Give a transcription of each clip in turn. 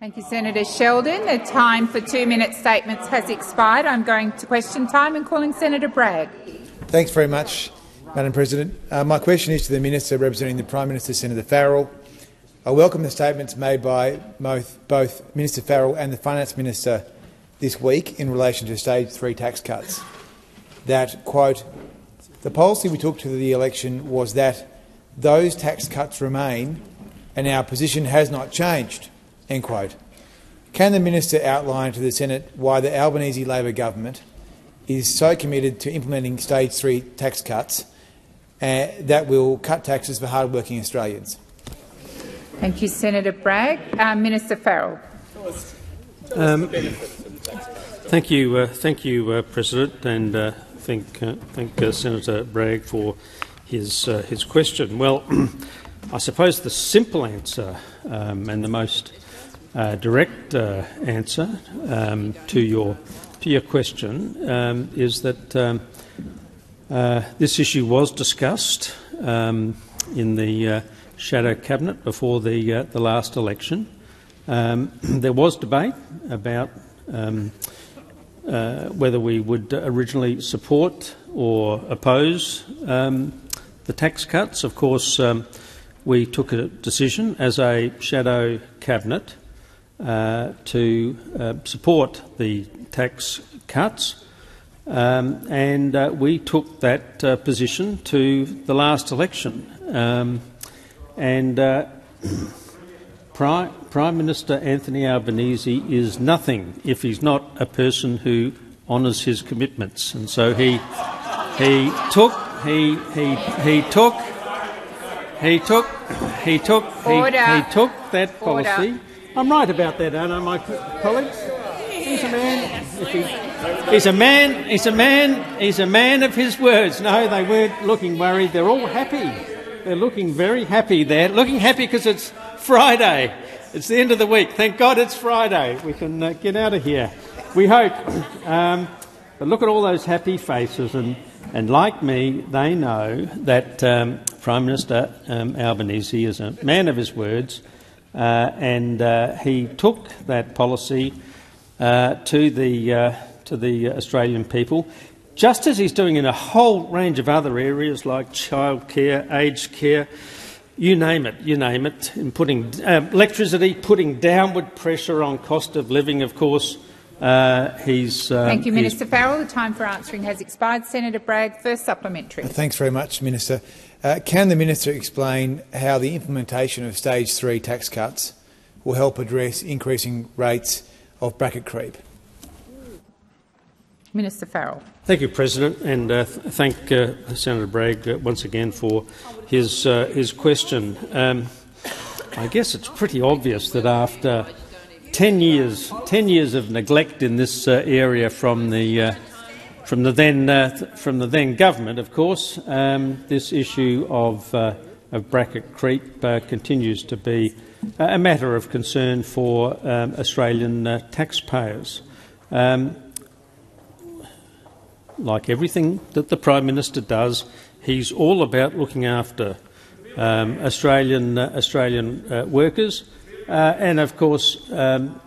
Thank you, Senator Sheldon. The time for two-minute statements has expired. I'm going to question time and calling Senator Bragg. Thanks very much, Madam President. Uh, my question is to the Minister representing the Prime Minister, Senator Farrell. I welcome the statements made by both, both Minister Farrell and the Finance Minister this week in relation to stage three tax cuts. That, quote, the policy we took to the election was that those tax cuts remain and our position has not changed, end quote. Can the minister outline to the Senate why the Albanese Labor government is so committed to implementing stage three tax cuts uh, that will cut taxes for hard-working Australians? Thank you, Senator Bragg. Uh, minister Farrell. Um, thank you, uh, thank you, uh, President, and uh, thank uh, thank uh, Senator Bragg for his uh, his question. Well, I suppose the simple answer um, and the most direct uh, answer um, to your to your question um, is that um, uh, this issue was discussed um, in the uh, shadow cabinet before the uh, the last election. Um, there was debate about um, uh, whether we would originally support or oppose the tax cuts. Of course we took a decision as a shadow cabinet uh, to uh, support the tax cuts, um, and uh, we took that uh, position to the last election. Um, and uh, Prime, Prime Minister Anthony Albanese is nothing if he's not a person who honours his commitments, and so he he took he he he took he took, he took, he, he, took that policy. I'm right about that, aren't I, my colleagues? He's a man. He, he's a man. He's a man. He's a man of his words. No, they weren't looking worried. They're all happy. They're looking very happy. They're looking happy because it's Friday. It's the end of the week. Thank God it's Friday. We can uh, get out of here. We hope. Um, but look at all those happy faces and. And like me, they know that um, Prime Minister um, Albanese is a man of his words, and uh, he took that policy uh, to the uh, to the Australian people, just as he's doing in a whole range of other areas like childcare, aged care. You name it, you name it, in putting uh, electricity, putting downward pressure on cost of living, of course, uh, he's, um, Thank you, Minister Farrell. The time for answering has expired. Senator Bragg, first supplementary. Thanks very much, Minister. Uh, can the minister explain how the implementation of stage three tax cuts will help address increasing rates of bracket creep? Minister Farrell. Thank you, President, and uh, th thank uh, Senator Bragg uh, once again for his uh, his question. Um, I guess it's pretty obvious that after 10 years, 10 years of neglect in this uh, area from the, uh, from, the then, uh, from the then government, of course. Um, this issue of, uh, of bracket creep uh, continues to be a matter of concern for um, Australian uh, taxpayers. Um, like everything that the Prime Minister does, he's all about looking after um, Australian, Australian workers uh, and of course, um,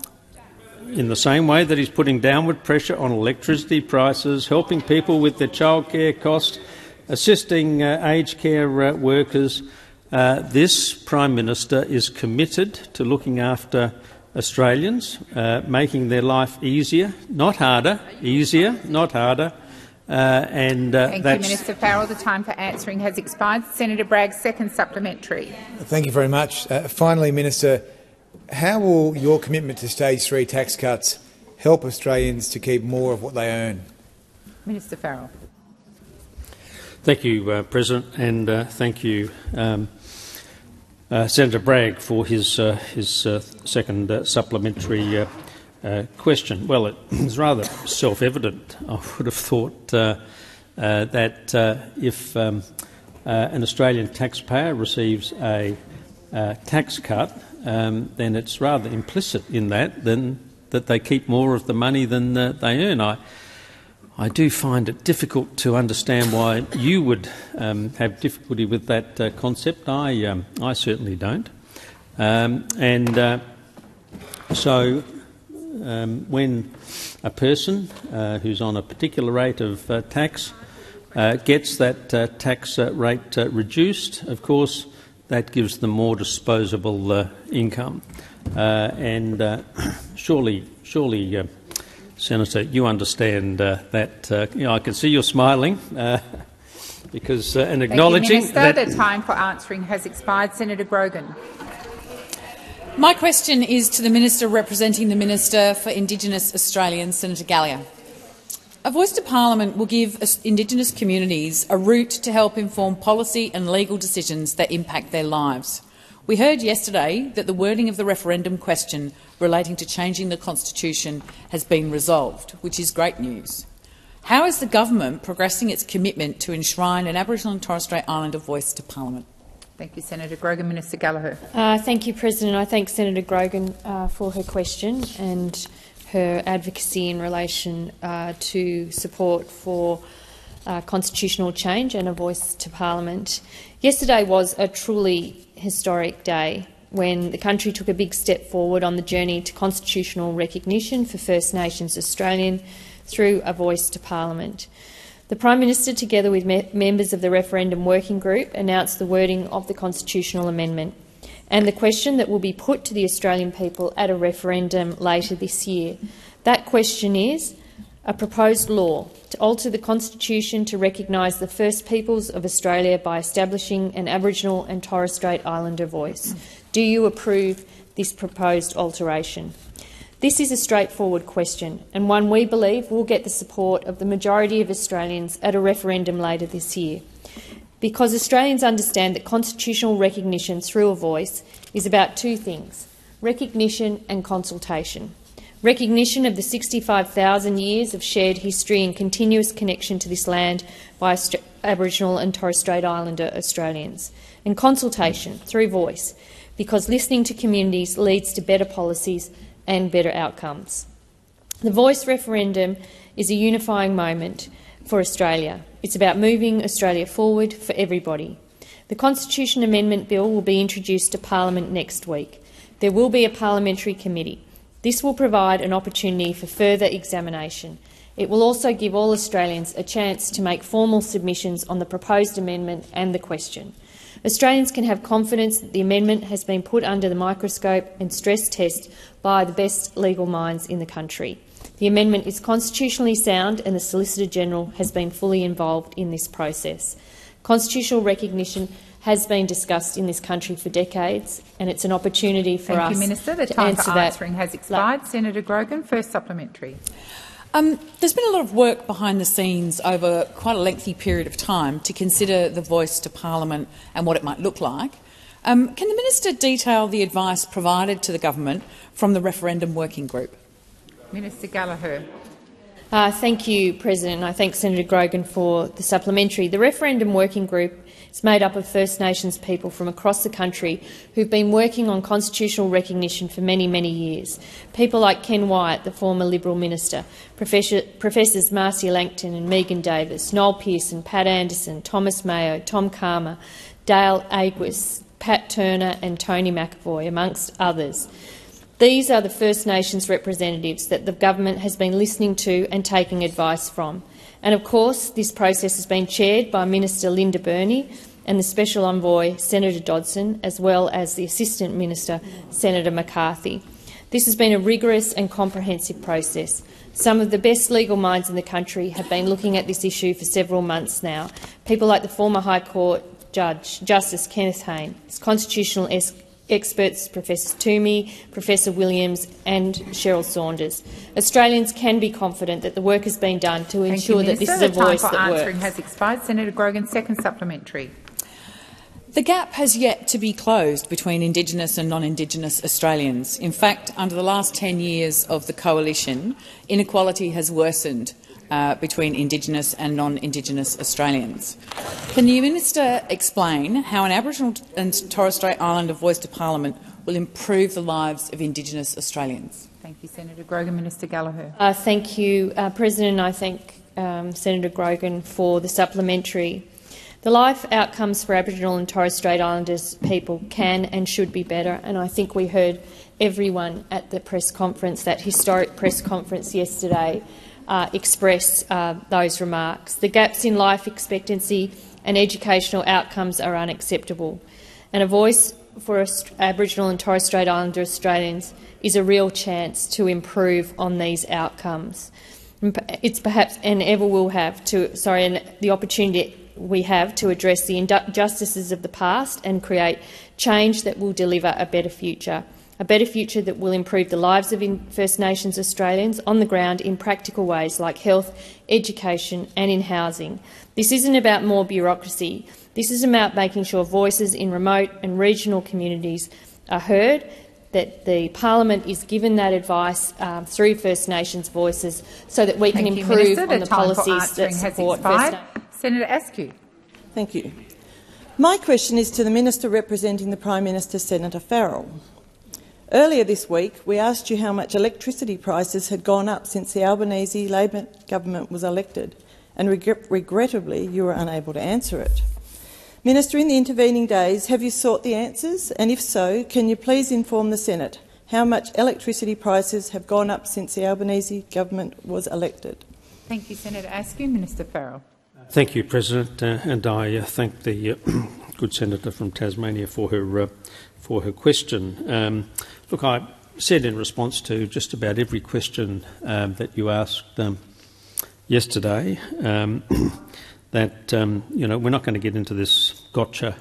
in the same way that he's putting downward pressure on electricity prices, helping people with their childcare costs, assisting uh, aged care uh, workers, uh, this Prime Minister is committed to looking after Australians, uh, making their life easier, not harder, easier, not harder. Uh, and uh, Thank you, Minister Farrell. The time for answering has expired. Senator Bragg, second supplementary. Thank you very much. finally, Minister, how will your commitment to stage three tax cuts help Australians to keep more of what they earn? Minister Farrell. Thank you, uh, President, and uh, thank you, um, uh, Senator Bragg, for his, uh, his uh, second uh, supplementary question. Well, it is rather self-evident, I would have thought, that if um, an Australian taxpayer receives a tax cut um, then it's rather implicit in that than that they keep more of the money than uh, they earn. I, I do find it difficult to understand why you would um, have difficulty with that uh, concept. I, um, I certainly don't. Um, and uh, so, um, when a person uh, who's on a particular rate of uh, tax uh, gets that tax rate reduced, of course, that gives them more disposable uh, income. Uh, and uh, surely, surely, Senator, you understand that. You know, I can see you're smiling because and acknowledging Thank you, Minister. that the time for answering has expired. Senator Grogan. My question is to the Minister representing the Minister for Indigenous Australians, Senator Gallagher. A voice to Parliament will give Indigenous communities a route to help inform policy and legal decisions that impact their lives. We heard yesterday that the wording of the referendum question relating to changing the constitution has been resolved, which is great news. How is the government progressing its commitment to enshrine an Aboriginal and Torres Strait Islander voice to Parliament? Thank you, Senator Grogan. Minister Gallagher. Uh, thank you, President. I thank Senator Grogan uh, for her question and her advocacy in relation uh, to support for uh, constitutional change and a voice to Parliament. Yesterday was a truly historic day when the country took a big step forward on the journey to constitutional recognition for First Nations Australian through a voice to Parliament. The Prime Minister, together with me members of the referendum working group, announced the wording of the constitutional amendment and the question that will be put to the Australian people at a referendum later this year. That question is a proposed law to alter the Constitution to recognise the First Peoples of Australia by establishing an Aboriginal and Torres Strait Islander voice. Do you approve this proposed alteration? This is a straightforward question and one we believe will get the support of the majority of Australians at a referendum later this year. Because Australians understand that constitutional recognition through a voice is about two things recognition and consultation. Recognition of the 65,000 years of shared history and continuous connection to this land by Aboriginal and Torres Strait Islander Australians, and consultation through voice, because listening to communities leads to better policies and better outcomes. The voice referendum is a unifying moment for Australia. It's about moving Australia forward for everybody. The Constitution Amendment Bill will be introduced to Parliament next week. There will be a parliamentary committee. This will provide an opportunity for further examination. It will also give all Australians a chance to make formal submissions on the proposed amendment and the question. Australians can have confidence that the amendment has been put under the microscope and stress test by the best legal minds in the country. The amendment is constitutionally sound and the Solicitor General has been fully involved in this process. Constitutional recognition has been discussed in this country for decades, and it's an opportunity for Thank us you, Minister. The to time answer for that. answering has expired. Senator Grogan, first supplementary. Um, there's been a lot of work behind the scenes over quite a lengthy period of time to consider the voice to Parliament and what it might look like. Um, can the minister detail the advice provided to the government from the referendum working group? Minister Gallagher. Uh, thank you, President. I thank Senator Grogan for the supplementary. The referendum working group is made up of First Nations people from across the country who've been working on constitutional recognition for many, many years. People like Ken Wyatt, the former Liberal minister, Professor, Professors Marcia Langton and Megan Davis, Noel Pearson, Pat Anderson, Thomas Mayo, Tom Calma, Dale Agius, Pat Turner and Tony McAvoy, amongst others. These are the First Nations representatives that the government has been listening to and taking advice from. And of course, this process has been chaired by Minister Linda Burney and the Special Envoy Senator Dodson, as well as the Assistant Minister Senator McCarthy. This has been a rigorous and comprehensive process. Some of the best legal minds in the country have been looking at this issue for several months now. People like the former High Court Judge Justice Kenneth Hayne, constitutional experts Professor Twomey, Professor Williams and Cheryl Saunders. Australians can be confident that the work has been done to Thank ensure you, that this is the a voice time for that answering works. has expired. Senator Grogan, second supplementary. The gap has yet to be closed between Indigenous and non-Indigenous Australians. In fact, under the last 10 years of the coalition, inequality has worsened uh, between Indigenous and non-Indigenous Australians. Can the minister explain how an Aboriginal and Torres Strait Islander voice to Parliament will improve the lives of Indigenous Australians? Thank you, Senator Grogan. Minister Gallagher. Uh, thank you, uh, President. I thank um, Senator Grogan for the supplementary. The life outcomes for Aboriginal and Torres Strait Islanders people can and should be better, and I think we heard everyone at the press conference, that historic press conference yesterday, uh, express uh, those remarks. The gaps in life expectancy and educational outcomes are unacceptable, and a voice for Aboriginal and Torres Strait Islander Australians is a real chance to improve on these outcomes. It's perhaps and ever will have to sorry, and the opportunity we have to address the injustices of the past and create change that will deliver a better future. A better future that will improve the lives of First Nations Australians on the ground in practical ways like health, education and in housing. This isn't about more bureaucracy. This is about making sure voices in remote and regional communities are heard, that the parliament is given that advice um, through First Nations voices so that we Thank can improve Minister. on the the policies that support First Senator Askew. Thank you. My question is to the Minister representing the Prime Minister, Senator Farrell. Earlier this week, we asked you how much electricity prices had gone up since the Albanese Labor government was elected, and regrettably, you were unable to answer it. Minister, in the intervening days, have you sought the answers? And if so, can you please inform the Senate how much electricity prices have gone up since the Albanese government was elected? Thank you, Senator Askew. Minister Farrell. Thank you, President, uh, and I uh, thank the uh, good senator from Tasmania for her uh, for her question. Um, look, I said in response to just about every question um, that you asked um, yesterday um, that um, you know we're not going to get into this gotcha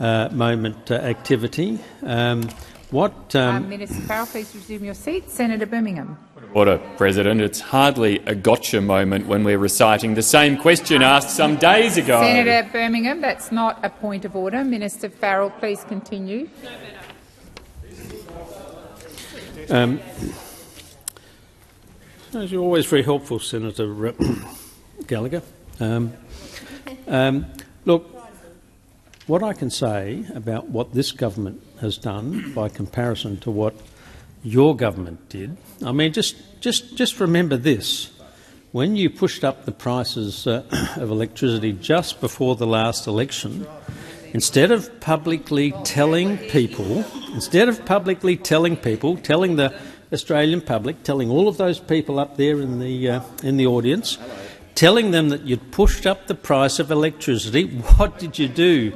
uh, moment uh, activity. Um, what Minister Farrell, please resume your seat. Senator Birmingham. Order, President. It's hardly a gotcha moment when we're reciting the same question asked some days ago. Senator Birmingham, that's not a point of order. Minister Farrell, please continue. Um, you're always very helpful, Senator Gallagher. Um, um, look, what I can say about what this government has done by comparison to what your government did, I mean, just, just, just remember this. When you pushed up the prices uh, of electricity just before the last election, instead of publicly telling people, instead of publicly telling people, telling the Australian public, telling all of those people up there in the, uh, in the audience, telling them that you'd pushed up the price of electricity, what did you do?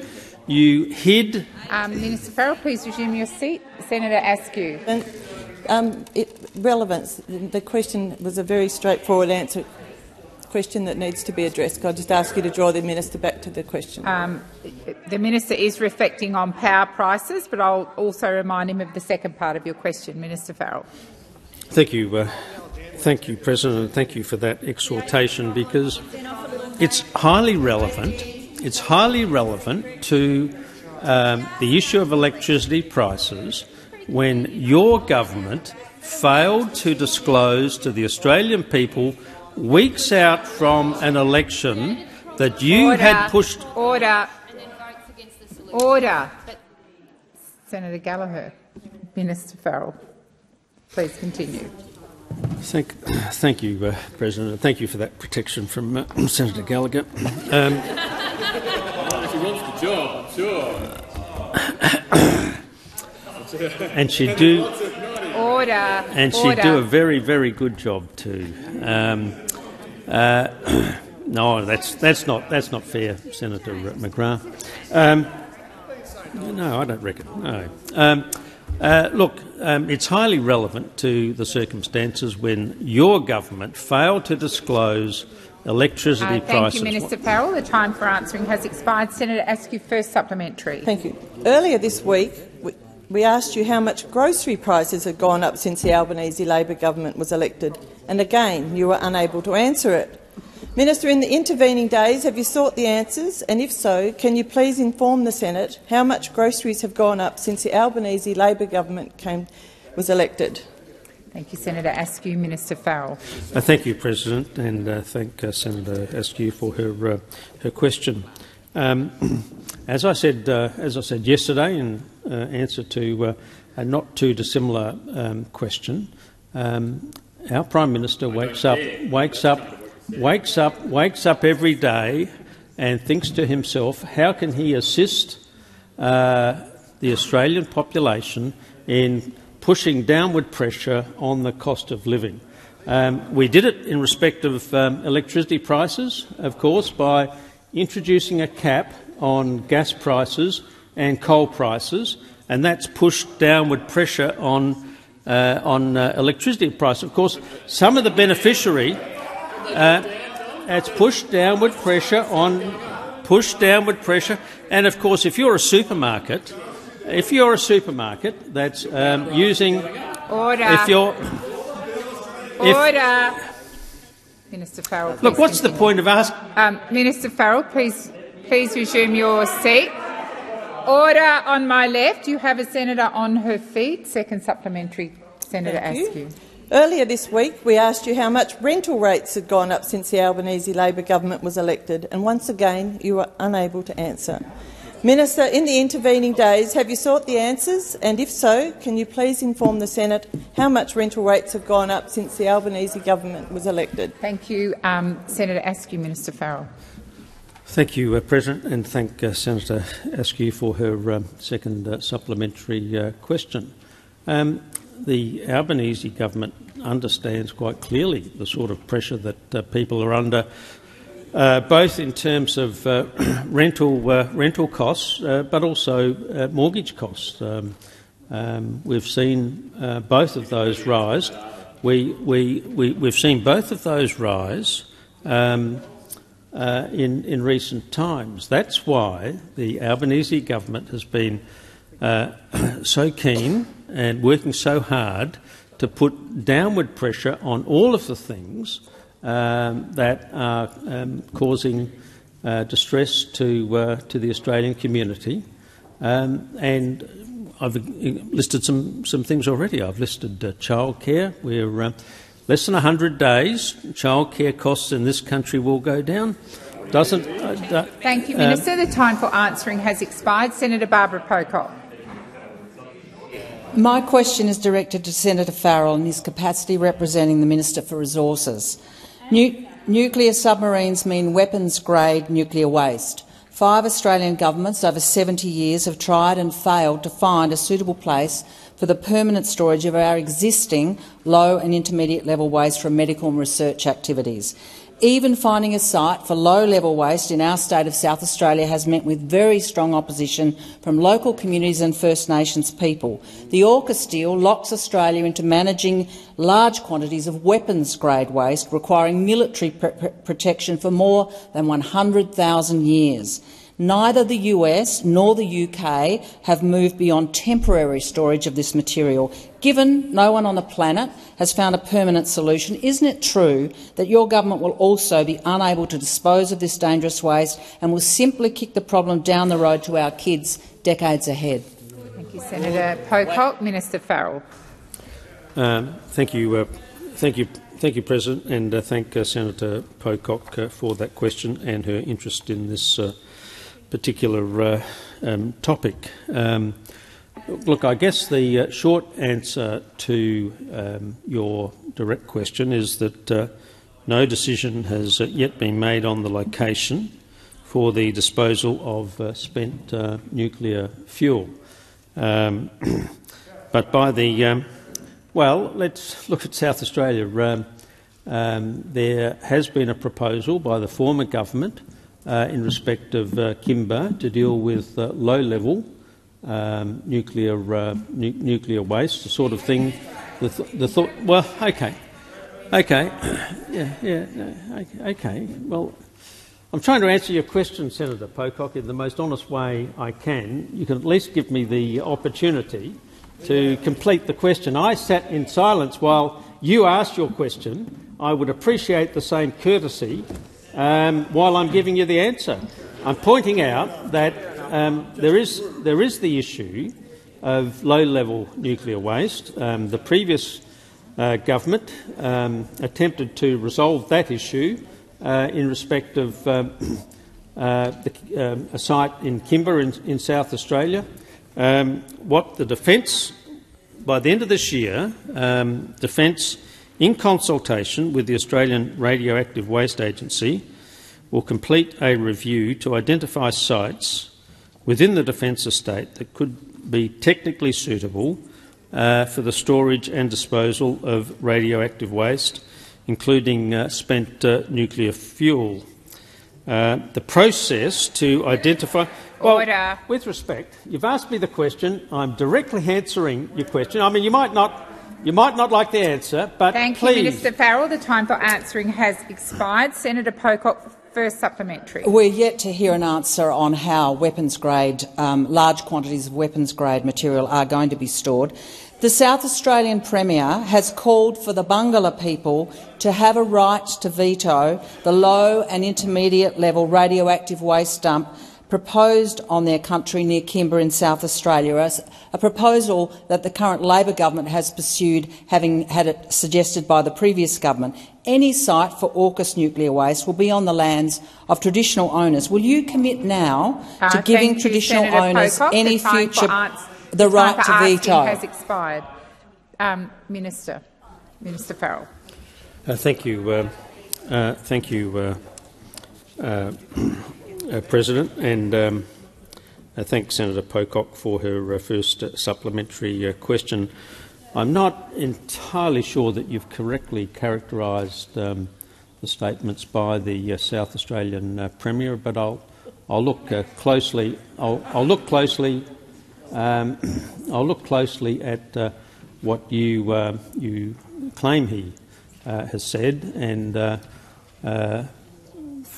You hid. Um, Minister Farrell, please resume your seat. Senator Askew. Um, it, relevance. The question was a very straightforward answer question that needs to be addressed. I'll just ask you to draw the minister back to the question. Um, the minister is reflecting on power prices, but I'll also remind him of the second part of your question, Minister Farrell. Thank you, uh, thank you, President, and thank you for that exhortation because it's highly relevant. It's highly relevant to um, the issue of electricity prices when your government failed to disclose to the Australian people weeks out from an election that you Order. had pushed. Order. Order. Senator Gallagher. Minister Farrell. Please continue. Thank, thank you, uh, President. Thank you for that protection from uh, Senator Gallagher. Um, she wants the job, sure. and she do. Order. And she do a very, very good job too. Um, uh, no, that's that's not that's not fair, Senator McGrath. Um, no, I don't reckon. No. Um, uh, look, um, it's highly relevant to the circumstances when your government failed to disclose electricity uh, thank prices. Thank you, Minister Farrell. The time for answering has expired. Senator Askew, first supplementary. Thank you. Earlier this week, we, we asked you how much grocery prices had gone up since the Albanese Labor government was elected, and again you were unable to answer it. Minister, in the intervening days, have you sought the answers? And if so, can you please inform the Senate how much groceries have gone up since the Albanese Labor government came, was elected? Thank you, Senator Askew. Minister Farrell. Uh, thank you, President, and uh, thank uh, Senator Askew for her uh, her question. Um, as I said, uh, as I said yesterday, in uh, answer to a not too dissimilar um, question, um, our Prime Minister wakes up, wakes up wakes up, wakes up every day and thinks to himself, how can he assist uh, the Australian population in pushing downward pressure on the cost of living? Um, we did it in respect of um, electricity prices, of course, by introducing a cap on gas prices and coal prices, and that's pushed downward pressure on, uh, on uh, electricity prices. Of course, some of the beneficiary, uh, it's pushed downward pressure on, pushed downward pressure, and of course, if you're a supermarket, if you're a supermarket that's um, using, Order. if you're, if, Order. Minister Farrell. look, what's the point of asking? Um, Minister Farrell, please, please resume your seat. Order on my left. You have a senator on her feet. Second supplementary, Senator Thank you. Earlier this week, we asked you how much rental rates had gone up since the Albanese Labor government was elected, and once again, you were unable to answer. Minister, in the intervening days, have you sought the answers? And if so, can you please inform the Senate how much rental rates have gone up since the Albanese government was elected? Thank you, um, Senator Askew. Minister Farrell. Thank you, uh, President, and thank uh, Senator Askew for her um, second uh, supplementary uh, question. Um, the Albanese government understands quite clearly the sort of pressure that uh, people are under, uh, both in terms of rental rental costs, but also mortgage costs. Um, um, we've seen both of those rise. We, we, we, we've seen both of those rise. Um, uh, in, in recent times. That's why the Albanese government has been uh, so keen and working so hard to put downward pressure on all of the things um, that are um, causing uh, distress to, uh, to the Australian community. Um, and I've listed some, some things already. I've listed uh, childcare, where uh, less than 100 days, childcare costs in this country will go down. Doesn't. Uh, Thank you, um, Minister. the time for answering has expired. Senator Barbara Pocock. My question is directed to Senator Farrell in his capacity representing the Minister for Resources. Nu- nuclear submarines mean weapons-grade nuclear waste. Five Australian governments over 70 years have tried and failed to find a suitable place for the permanent storage of our existing low and intermediate level waste from medical and research activities. Even finding a site for low-level waste in our state of South Australia has met with very strong opposition from local communities and First Nations people. The AUKUS deal locks Australia into managing large quantities of weapons-grade waste requiring military pr pr protection for more than 100,000 years. Neither the US nor the UK have moved beyond temporary storage of this material. Given no one on the planet has found a permanent solution, isn't it true that your government will also be unable to dispose of this dangerous waste and will simply kick the problem down the road to our kids decades ahead? Thank you, Senator Pocock. Minister Farrell. Um, thank you, uh, thank you, thank you, President, and uh, thank uh, Senator Pocock uh, for that question and her interest in this uh, particular uh, um, topic. Um, look, I guess the uh, short answer to um, your direct question is that uh, no decision has uh, yet been made on the location for the disposal of uh, spent uh, nuclear fuel. Um, but by the um, well, let's look at South Australia. Um, there has been a proposal by the former government in respect of uh, Kimba to deal with uh, low-level um, nuclear uh, nu- nuclear waste, the sort of thing. The, th- thought. Well, okay, okay, yeah, yeah, okay. Well, I'm trying to answer your question, Senator Pocock, in the most honest way I can. You can at least give me the opportunity to complete the question. I sat in silence while you asked your question. I would appreciate the same courtesy um, while I'm giving you the answer. I'm pointing out that um, there, is, there is the issue of low-level nuclear waste. Um, the previous uh, government um, attempted to resolve that issue uh, in respect of um, uh, the, um, a site in Kimba in, in South Australia. What the Defence, by the end of this year, Defence, in consultation with the Australian Radioactive Waste Agency, will complete a review to identify sites within the Defence Estate that could be technically suitable uh, for the storage and disposal of radioactive waste, including uh, spent uh, nuclear fuel. Uh, the process to identify. Well, Order. with respect, you've asked me the question. I'm directly answering your question. I mean, you might not, you might not like the answer, but Thank please. you, Minister Farrell. The time for answering has expired. Senator Pocock, first supplementary. We're yet to hear an answer on how weapons grade, um, large quantities of weapons grade material are going to be stored. The South Australian Premier has called for the Barngarla people to have a right to veto the low and intermediate level radioactive waste dump proposed on their country near Kimba in South Australia, a proposal that the current Labor government has pursued, having had it suggested by the previous government. Any site for AUKUS nuclear waste will be on the lands of traditional owners. Will you commit now Uh, to giving you, traditional Senator owners Pocock. any the time future for the time right for to asking veto? has expired. Um, Minister, Minister Farrell. Uh, thank you, uh, uh, thank you, uh, uh, uh, President, and um, I thank Senator Pocock for her uh, first uh, supplementary uh, question. I'm not entirely sure that you've correctly characterised um, the statements by the uh, South Australian uh, Premier, but I'll I'll look uh, closely. I'll, I'll look closely. Um, I'll look closely at uh, what you uh, you claim he uh, has said and uh, uh,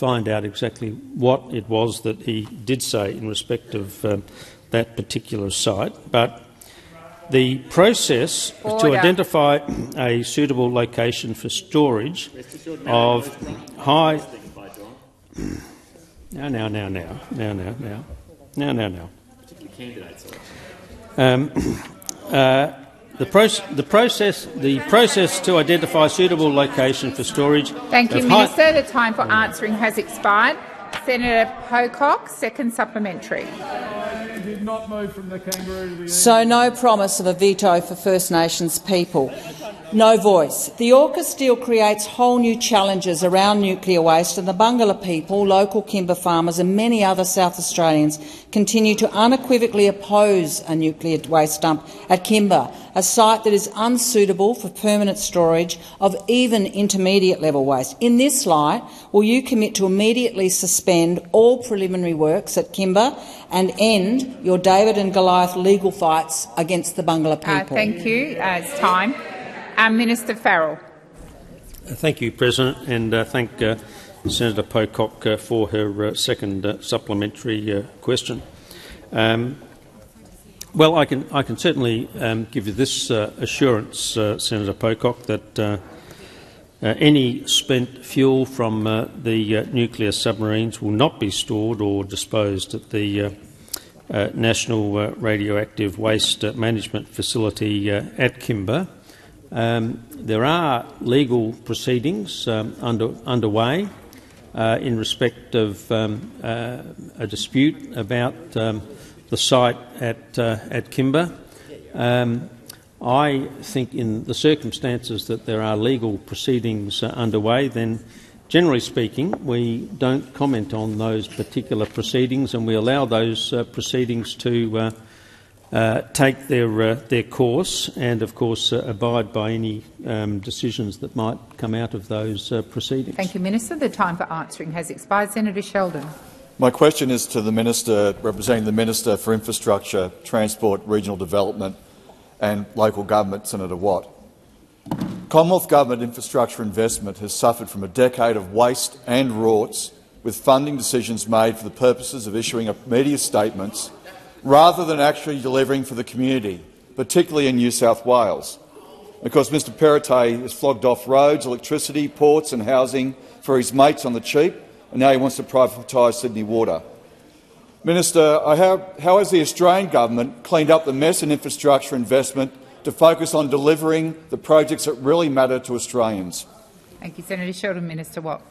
find out exactly what it was that he did say in respect of um, that particular site. But the process to identify a suitable location for storage of high. Now, now, now, now, now, now, now, now, now, now. Um, uh, the, proce- the process, the process to identify suitable location for storage. Thank you, of high- Minister. The time for answering has expired. Senator Pocock, second supplementary. did not move from the kangaroo to the So no promise of a veto for First Nations people. No voice. The AUKUS deal creates whole new challenges around nuclear waste and the Barngarla people, local Kimba farmers and many other South Australians continue to unequivocally oppose a nuclear waste dump at Kimba, a site that is unsuitable for permanent storage of even intermediate level waste. In this light, will you commit to immediately suspend all preliminary works at Kimba and end your David and Goliath legal fights against the Barngarla people? Uh, thank you. Uh, it's time. Um, Minister Farrell. Thank you, President, and uh, thank uh, Senator Pocock uh, for her uh, second uh, supplementary uh, question. Um, well, I can, I can certainly um, give you this uh, assurance, uh, Senator Pocock, that uh, uh, any spent fuel from uh, the uh, nuclear submarines will not be stored or disposed at the National Radioactive Waste Management Facility at Kimba. Um, there are legal proceedings um, under, underway in respect of um, a dispute about um, the site at, uh, at Kimba. Um, I think, in the circumstances that there are legal proceedings uh, underway, then generally speaking, we don't comment on those particular proceedings and we allow those uh, proceedings to uh, uh, take their, uh, their course and, of course, abide by any um, decisions that might come out of those proceedings. Thank you, Minister. The time for answering has expired. Senator Sheldon. My question is to the Minister representing the Minister for Infrastructure, Transport, Regional Development and Local Government, Senator Watt. Commonwealth Government infrastructure investment has suffered from a decade of waste and rorts, with funding decisions made for the purposes of issuing media statements rather than actually delivering for the community, particularly in New South Wales. Because Mr Perrottet has flogged off roads, electricity, ports and housing for his mates on the cheap, and now he wants to privatise Sydney Water. Minister, how, how has the Australian government cleaned up the mess in infrastructure investment to focus on delivering the projects that really matter to Australians? Thank you, Senator Sheldon. Minister Watt.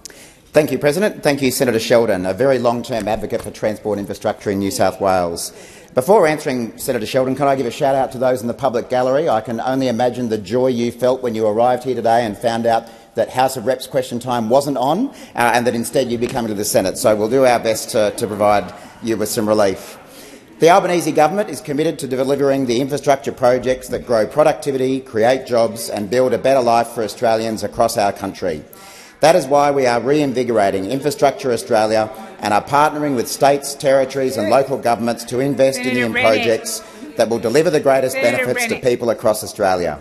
Thank you, President. Thank you, Senator Sheldon, a very long-term advocate for transport infrastructure in New South Wales. Before answering Senator Sheldon, can I give a shout-out to those in the public gallery? I can only imagine the joy you felt when you arrived here today and found out that House of Reps question time wasn't on uh, and that instead you'd be coming to the Senate. So we'll do our best to, to provide you with some relief. The Albanese government is committed to delivering the infrastructure projects that grow productivity, create jobs and build a better life for Australians across our country. That is why we are reinvigorating Infrastructure Australia and are partnering with states, territories and local governments to invest in the projects that will deliver the greatest benefits to people across Australia.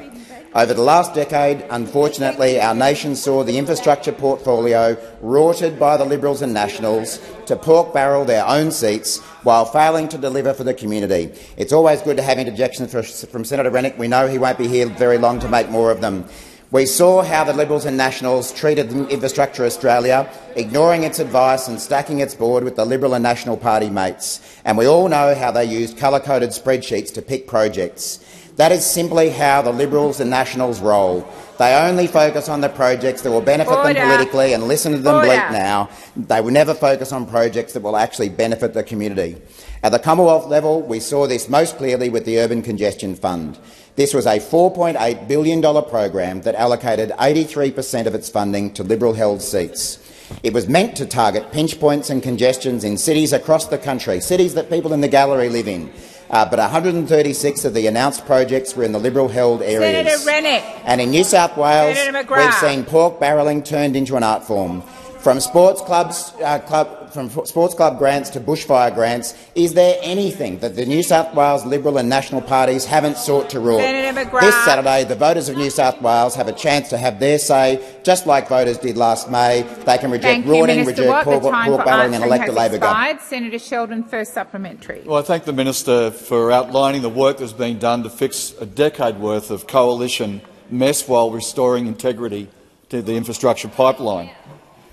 Over the last decade, unfortunately, our nation saw the infrastructure portfolio rorted by the Liberals and Nationals to pork barrel their own seats while failing to deliver for the community. It's always good to have interjections from Senator Rennick. We know he won't be here very long to make more of them. We saw how the Liberals and Nationals treated Infrastructure Australia, ignoring its advice and stacking its board with the Liberal and National Party mates. And we all know how they used colour-coded spreadsheets to pick projects. That is simply how the Liberals and Nationals roll. They only focus on the projects that will benefit Order. them politically and listen to them Order. bleat now. They will never focus on projects that will actually benefit the community. At the Commonwealth level, we saw this most clearly with the Urban Congestion Fund. This was a $4.8 billion program that allocated 83 per cent of its funding to Liberal-held seats. It was meant to target pinch points and congestions in cities across the country, cities that people in the gallery live in, uh, but 136 of the announced projects were in the Liberal-held areas. Senator Rennick. And in New South Wales, we've seen pork barrelling turned into an art form. From sports clubs, uh, club, from sports club grants to bushfire grants, is there anything that the New South Wales Liberal and National parties haven't sought to rule? This Saturday, the voters of New South Wales have a chance to have their say, just like voters did last May. They can reject rorting, reject pork, pork barrelling and elect a Labor government. Senator Sheldon, first supplementary. Well, I thank the minister for outlining the work that's been done to fix a decade worth of coalition mess while restoring integrity to the infrastructure pipeline.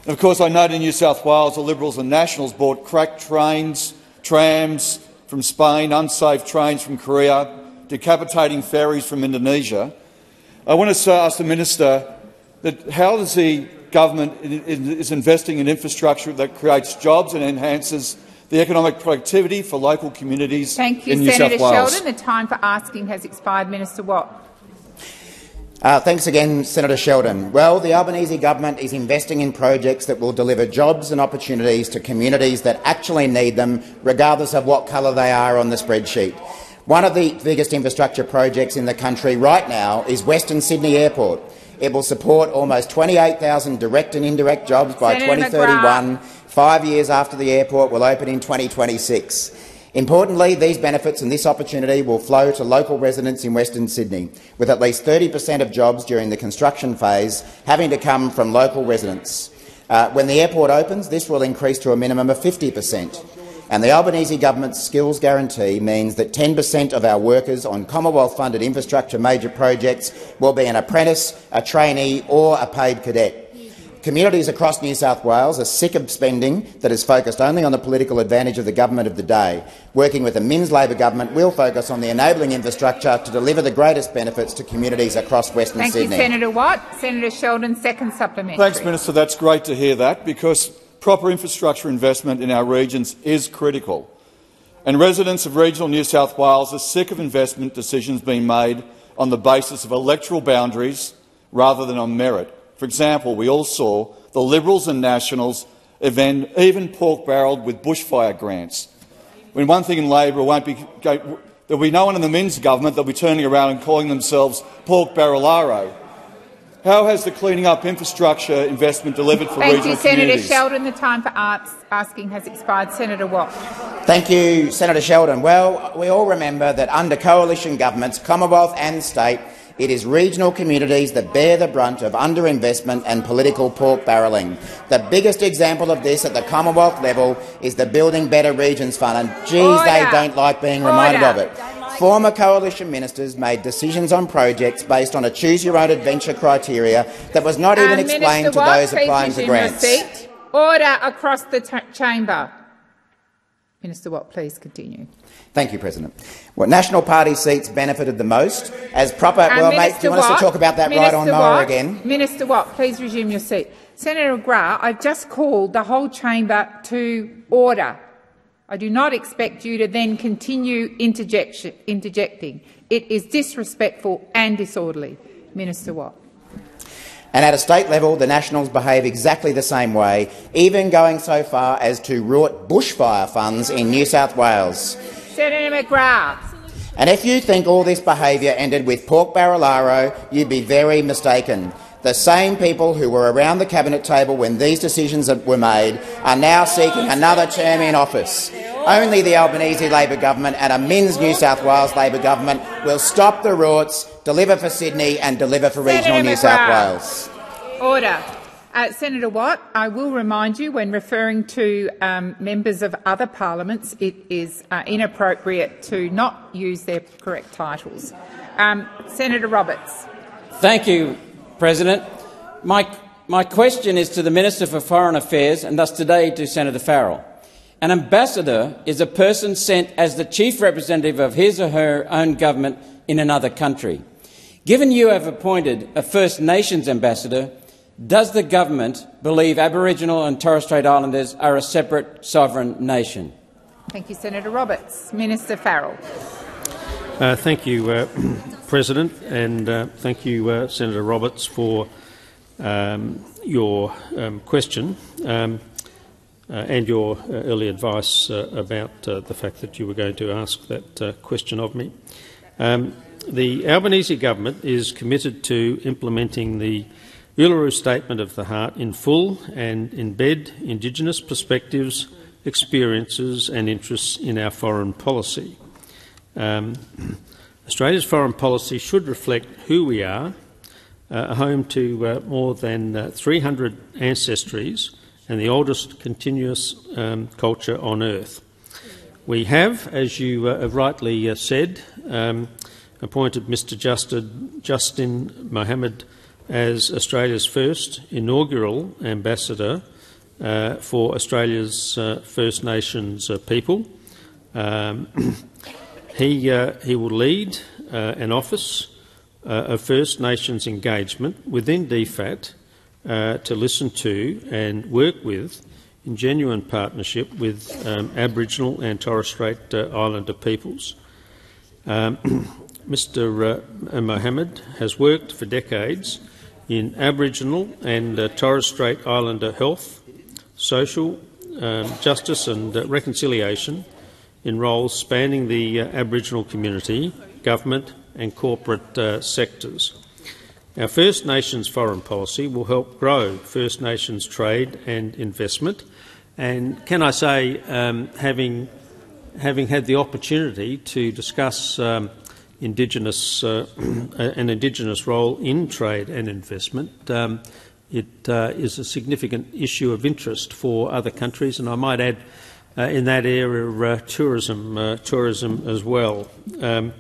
And of course, I note in New South Wales the Liberals and Nationals bought cracked trains, trams from Spain, unsafe trains from Korea, decapitating ferries from Indonesia. I want to ask the minister that how does the government is investing in infrastructure that creates jobs and enhances the economic productivity for local communities Thank you, in New Senator South Wales. Sheldon. The time for asking has expired. Minister Watt. Uh, thanks again, Senator Sheldon. Well, the Albanese government is investing in projects that will deliver jobs and opportunities to communities that actually need them, regardless of what colour they are on the spreadsheet. One of the biggest infrastructure projects in the country right now is Western Sydney Airport. It will support almost 28,000 direct and indirect jobs by Senator 2031, McGrath. five years after the airport will open in 2026. Importantly, these benefits and this opportunity will flow to local residents in Western Sydney, with at least 30 per cent of jobs during the construction phase having to come from local residents. Uh, when the airport opens, this will increase to a minimum of 50 per cent. And the Albanese government's skills guarantee means that 10 per cent of our workers on Commonwealth-funded infrastructure major projects will be an apprentice, a trainee or a paid cadet. Communities across New South Wales are sick of spending that is focused only on the political advantage of the government of the day. Working with the Minns Labor government we'll focus on the enabling infrastructure to deliver the greatest benefits to communities across Western Thank Sydney. Thank you, Senator Watt. Senator Sheldon, second supplementary. Thanks, Minister. That's great to hear that, because proper infrastructure investment in our regions is critical. And residents of regional New South Wales are sick of investment decisions being made on the basis of electoral boundaries rather than on merit. For example, we all saw the Liberals and Nationals even, even pork-barrelled with bushfire grants. When one thing in Labor won't be, there'll be no one in the Minns government that'll be turning around and calling themselves pork Barilaro. How has the cleaning up infrastructure investment delivered for Thank regional you, Senator? Sheldon. The time for asking has expired. Senator Watt. Thank you, Senator Sheldon. Well, we all remember that under coalition governments, Commonwealth and state, it is regional communities that bear the brunt of underinvestment and political pork barrelling. The biggest example of this at the Commonwealth level is the Building Better Regions Fund, and geez, Order. they don't like being reminded Order. of it. Former coalition ministers made decisions on projects based on a choose-your-own-adventure criteria that was not even explained to those applying for grants. Order across the chamber. Minister Watt, please continue. Thank you, President. What National Party seats benefited the most as proper. And well, Minister mate, do you want Watt, us to talk about that Minister right on Mower again? Minister Watt, please resume your seat. Senator McGrath, I've just called the whole chamber to order. I do not expect you to then continue interjecting. It is disrespectful and disorderly. Minister Watt. And at a state level, the Nationals behave exactly the same way, even going so far as to root bushfire funds in New South Wales. Senator McGrath. And if you think all this behaviour ended with pork Barilaro, you'd be very mistaken. The same people who were around the cabinet table when these decisions were made are now seeking another term in office. Only the Albanese Labor government and a Minns New South Wales Labor government will stop the rorts, deliver for Sydney and deliver for Senator regional New McGrath. South Wales. Order. Uh, Senator Watt, I will remind you when referring to um, members of other parliaments, it is uh, inappropriate to not use their correct titles. Um, Senator Roberts. Thank you, President. My, my question is to the Minister for Foreign Affairs and thus today to Senator Farrell. An ambassador is a person sent as the chief representative of his or her own government in another country. Given you have appointed a First Nations ambassador, does the government believe Aboriginal and Torres Strait Islanders are a separate sovereign nation? Thank you, Senator Roberts. Minister Farrell. Uh, thank you, uh, President, and uh, thank you, uh, Senator Roberts, for um, your um, question um, uh, and your uh, early advice uh, about uh, the fact that you were going to ask that uh, question of me. Um, the Albanese government is committed to implementing the Uluru Statement of the Heart in full and embed Indigenous perspectives, experiences and interests in our foreign policy. Um, Australia's foreign policy should reflect who we are, uh, a home to uh, more than uh, 300 ancestries and the oldest continuous um, culture on earth. We have, as you uh, have rightly uh, said, um, appointed Mr Justin, Justin Mohamed as Australia's first inaugural ambassador uh, for Australia's uh, First Nations uh, people. Um, he, uh, he will lead uh, an office uh, of First Nations engagement within DFAT to listen to and work with in genuine partnership with um, Aboriginal and Torres Strait Islander peoples. Um, Mr Mohamed has worked for decades in Aboriginal and uh, Torres Strait Islander health, social um, justice and uh, reconciliation in roles spanning the uh, Aboriginal community, government and corporate uh, sectors. Our First Nations foreign policy will help grow First Nations trade and investment. And can I say, um, having, having had the opportunity to discuss um, Indigenous, uh, an Indigenous role in trade and investment, um, it uh, is a significant issue of interest for other countries, and I might add uh, in that area uh, tourism, uh, tourism as well. Um,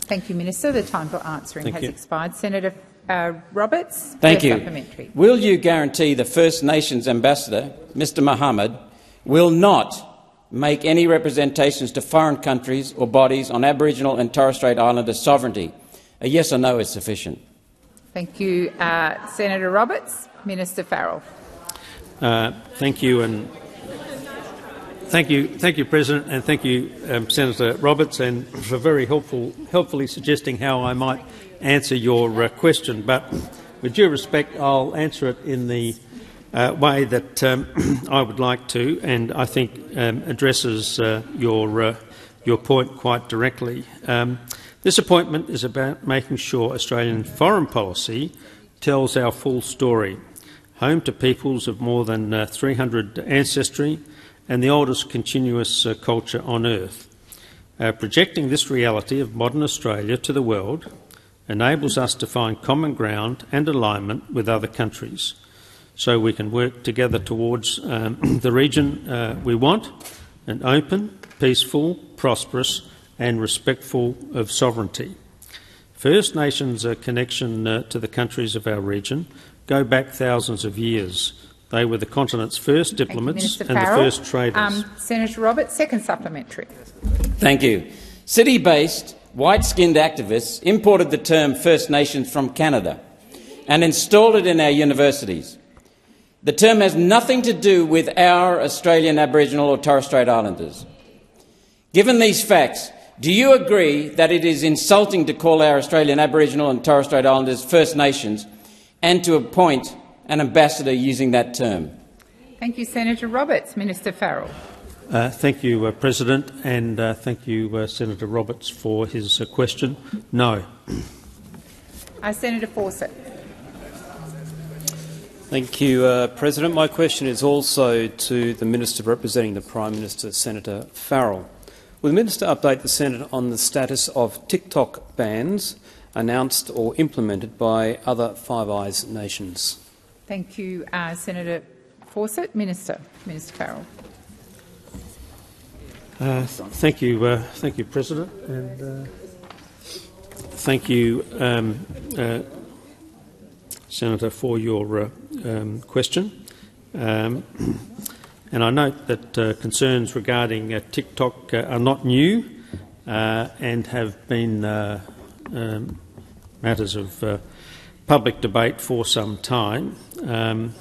Thank you, Minister. The time for answering Thank has you. expired. Senator uh, Roberts. Thank you. Supplementary. Will you guarantee the First Nations ambassador, Mr Mohamed, will not make any representations to foreign countries or bodies on Aboriginal and Torres Strait Islander sovereignty? A yes or no is sufficient. Thank you, uh, Senator Roberts. Minister Farrell. Uh, thank you, and thank you, thank you, President, and thank you, um, Senator Roberts, and for very helpful, helpfully suggesting how I might answer your uh, question. But with due respect, I'll answer it in the uh, way that um, I would like to, and I think um, addresses uh, your uh, your point quite directly. Um, this appointment is about making sure Australian foreign policy tells our full story. Home to peoples of more than uh, 300 ancestry and the oldest continuous uh, culture on earth. Uh, projecting this reality of modern Australia to the world enables us to find common ground and alignment with other countries so we can work together towards um, the region uh, we want an open, peaceful, prosperous and respectful of sovereignty. First Nations' uh, connection uh, to the countries of our region go back thousands of years. They were the continent's first Thank you, diplomats and Farrell. the first traders. Um, Senator Roberts, second supplementary. Thank you. City based, white skinned activists imported the term First Nations from Canada and installed it in our universities. The term has nothing to do with our Australian Aboriginal or Torres Strait Islanders. Given these facts, do you agree that it is insulting to call our Australian Aboriginal and Torres Strait Islanders First Nations and to appoint an ambassador using that term? Thank you, Senator Roberts. Minister Farrell. Uh, thank you, uh, President, and uh, thank you, uh, Senator Roberts, for his uh, question. No. Uh, Senator Fawcett. Thank you, uh, President. My question is also to the Minister representing the Prime Minister, Senator Farrell. Will the Minister update the Senate on the status of TikTok bans announced or implemented by other Five Eyes nations? Thank you, uh, Senator Fawcett. Minister. Minister Farrell. Uh, thank you, uh, thank you, President, and uh, thank you, um, uh, Senator, for your uh, um, question. Um, and I note that uh, concerns regarding TikTok are not new and have been um, matters of public debate for some time. Um,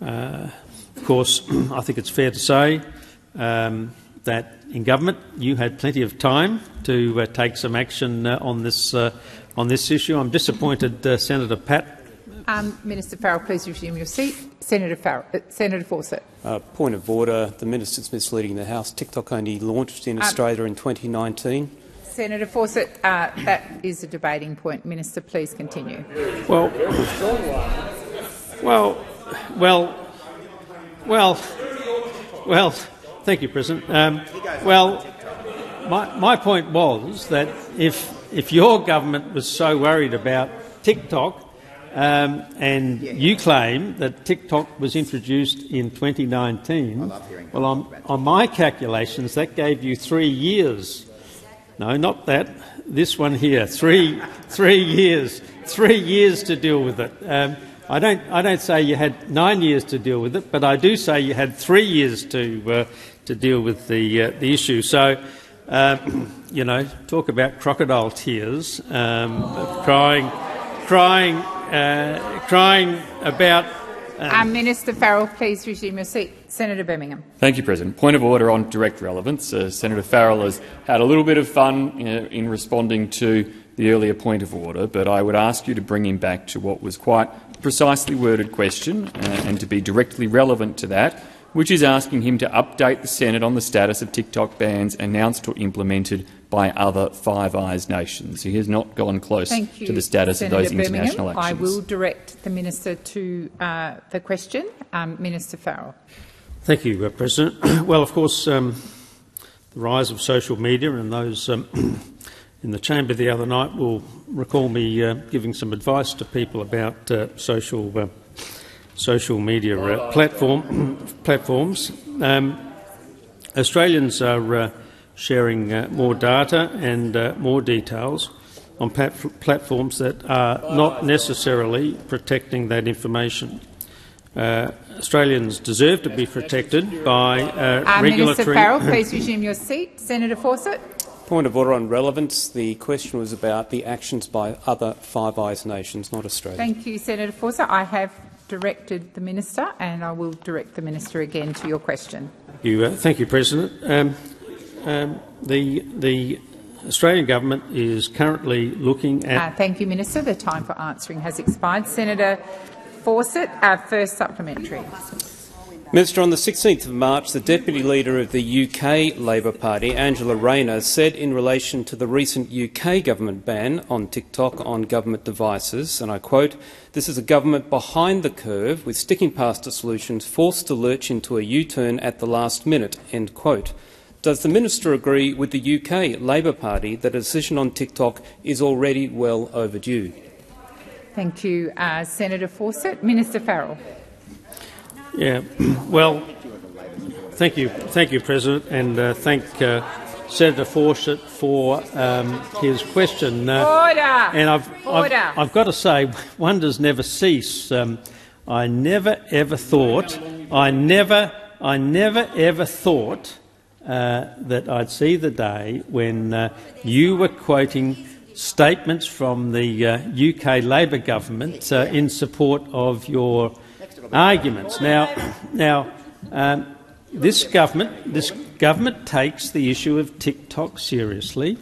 of course, I think it's fair to say um, that in government you had plenty of time to uh, take some action uh, on this uh, on this issue. I'm disappointed, uh, Senator Pat. Um, Minister Farrell, please resume your seat. Senator Farrell, uh, Senator Fawcett. Uh, point of order: the minister's misleading the House. TikTok only launched in um, Australia in 2019. Senator Fawcett, that is a debating point. Minister, please continue. Well, well, well, well, well. Thank you, President. Um, well, my, my point was that if, if your government was so worried about TikTok um, and you claim that TikTok was introduced in 2019, well, on, on my calculations, that gave you three years. No, not that. This one here. Three, three years. Three years to deal with it. Um, I don't, I don't say you had nine years to deal with it, but I do say you had three years to, uh, to deal with the, uh, the issue. So, uh, you know, talk about crocodile tears, um, crying, crying, uh, crying about. Um, Minister Farrell, please resume your seat. Senator Birmingham. Thank you, President. Point of order on direct relevance. Uh, Senator Farrell has had a little bit of fun uh, in responding to the earlier point of order, but I would ask you to bring him back to what was quite precisely worded question uh, and to be directly relevant to that which is asking him to update the Senate on the status of TikTok bans announced or implemented by other Five Eyes nations. He has not gone close you, to the status Senator of those Birmingham. international actions. I will direct the minister to uh, the question. Um, minister Farrell. Thank you, uh, President. well, of course, um, the rise of social media and those um, in the chamber the other night will recall me uh, giving some advice to people about uh, social uh, social media uh, platform, platforms. Um, Australians are uh, sharing uh, more data and uh, more details on platforms that are not necessarily protecting that information. Uh, Australians deserve to be protected by uh, regulatory... Minister Farrell, please resume your seat. Senator Fawcett. Point of order on relevance. The question was about the actions by other Five Eyes nations, not Australia. Thank you, Senator Fawcett. I have directed the minister, and I will direct the minister again to your question. Thank you, uh, thank you President. Um, um, the, the Australian government is currently looking at. Uh, thank you, Minister. The time for answering has expired. Senator Fawcett, our first supplementary. Minister, on the 16th of March, the Deputy Leader of the UK Labor Party, Angela Rayner, said in relation to the recent UK government ban on TikTok on government devices, and I quote, this is a government behind the curve with sticking past solutions forced to lurch into a U-turn at the last minute, end quote. Does the minister agree with the UK Labor Party that a decision on TikTok is already well overdue? Thank you, uh, Senator Fawcett. Minister Farrell. Yeah, well, thank you, thank you, President, and uh, thank uh, Senator Fawcett for um, his question. Uh, Order. And I've, Order. I've, I've, got to say, wonders never cease. Um, I never ever thought, I never, I never ever thought uh, that I'd see the day when uh, you were quoting statements from the UK uh, Labor government in support of your arguments. Now, now um, this government, this government takes the issue of TikTok seriously.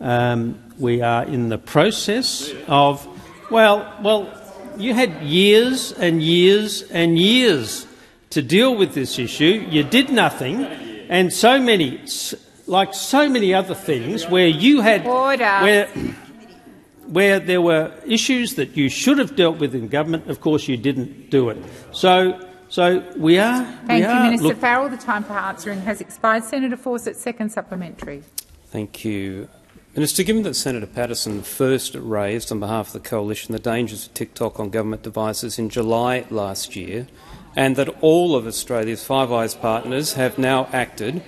Um, we are in the process of, well, well, you had years and years and years to deal with this issue. You did nothing, and so many, like so many other things, where you had Order. where where there were issues that you should have dealt with in government. Of course, you didn't do it. So, so we are. Thank we you, are Minister look- Farrell. The time for answering has expired. Senator Fawcett, second supplementary. Thank you. Minister, given that Senator Paterson first raised on behalf of the Coalition the dangers of TikTok on government devices in July last year, and that all of Australia's Five Eyes partners have now acted,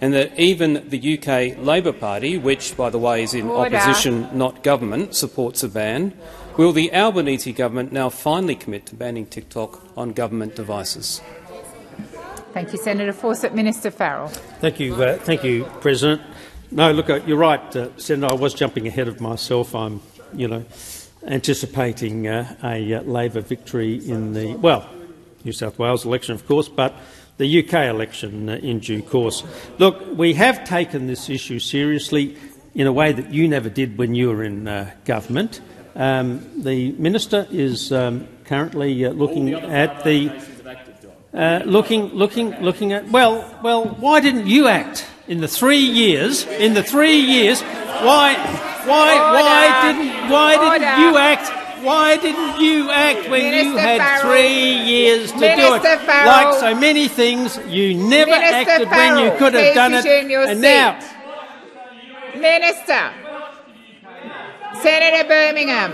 and that even the UK Labor Party, which, by the way, is in Order. opposition, not government, supports a ban, will the Albanese government now finally commit to banning TikTok on government devices? Thank you, Senator Fawcett. Minister Farrell. Thank you, uh, thank you, President. No, look, uh, you're right, uh, Senator. I was jumping ahead of myself. I'm, you know, anticipating uh, a uh, Labor victory in the well, New South Wales election, of course, but the UK election uh, in due course. Look, we have taken this issue seriously in a way that you never did when you were in uh, government. Um, the minister is um, currently uh, looking at the uh, looking, looking, looking at. Well, well, why didn't you act in the three years? In the three years, why, why, why Order. didn't, why didn't you act? Why didn't you act when you had Farrell. three years to do it? Farrell. Like so many things, you never Minister acted when you could have please done it, and seat. now. Minister. Senator Birmingham.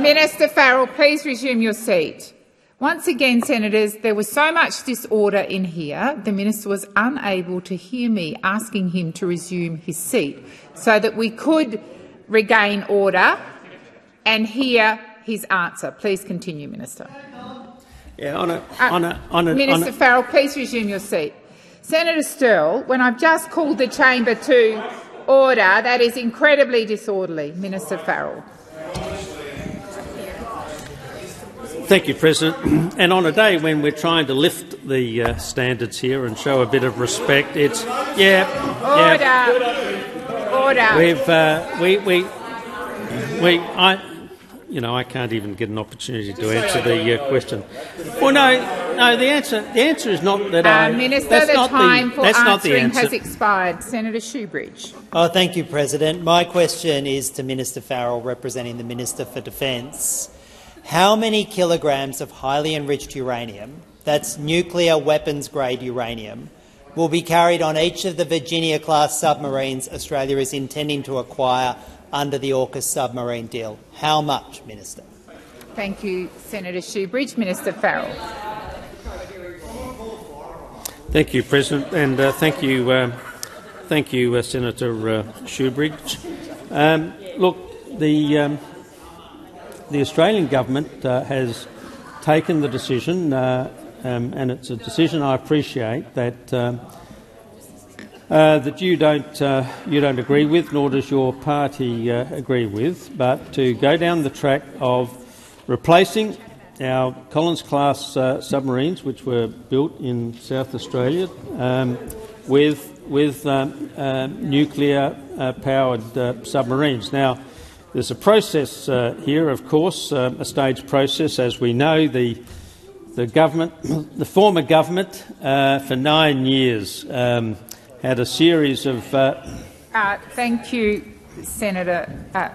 Minister Farrell, please resume your seat. Once again, senators, there was so much disorder in here, the minister was unable to hear me asking him to resume his seat so that we could regain order and hear his answer. Please continue, Minister. Yeah, on a, Uh, on a, on a, Minister on a, Farrell, please resume your seat. Senator Sterle, when I've just called the chamber to order, that is incredibly disorderly. Minister Farrell. Thank you, President. And on a day when we're trying to lift the uh, standards here and show a bit of respect, it's yeah, yeah. Order. Order. We've uh, we we we I. You know, I can't even get an opportunity to answer the uh, question. Well, no, no. The answer, the answer is not that I. Uh, Minister, that's the not time the, for that's not the answering answer. has expired. Senator Shoebridge. Oh, thank you, President. My question is to Minister Farrell, representing the Minister for Defence. How many kilograms of highly enriched uranium, that's nuclear weapons grade uranium, will be carried on each of the Virginia-class submarines Australia is intending to acquire under the AUKUS submarine deal? How much, Minister? Thank you, Senator Shoebridge. Minister Farrell. Thank you, President, and uh, thank you, uh, thank you, uh, Senator uh, Shoebridge. Um, look, the um, the Australian government uh, has taken the decision, uh, um, and it's a decision I appreciate that. um uh, that you don't uh, you don't agree with, nor does your party uh, agree with, but to go down the track of replacing our Collins class uh, submarines, which were built in South Australia, um, with with um, uh, nuclear uh, powered uh, submarines. Now. There's a process here, of course, a staged process. As we know, the the government, the former government, uh, for nine years um, had a series of. Uh, Uh, thank you, Senator uh,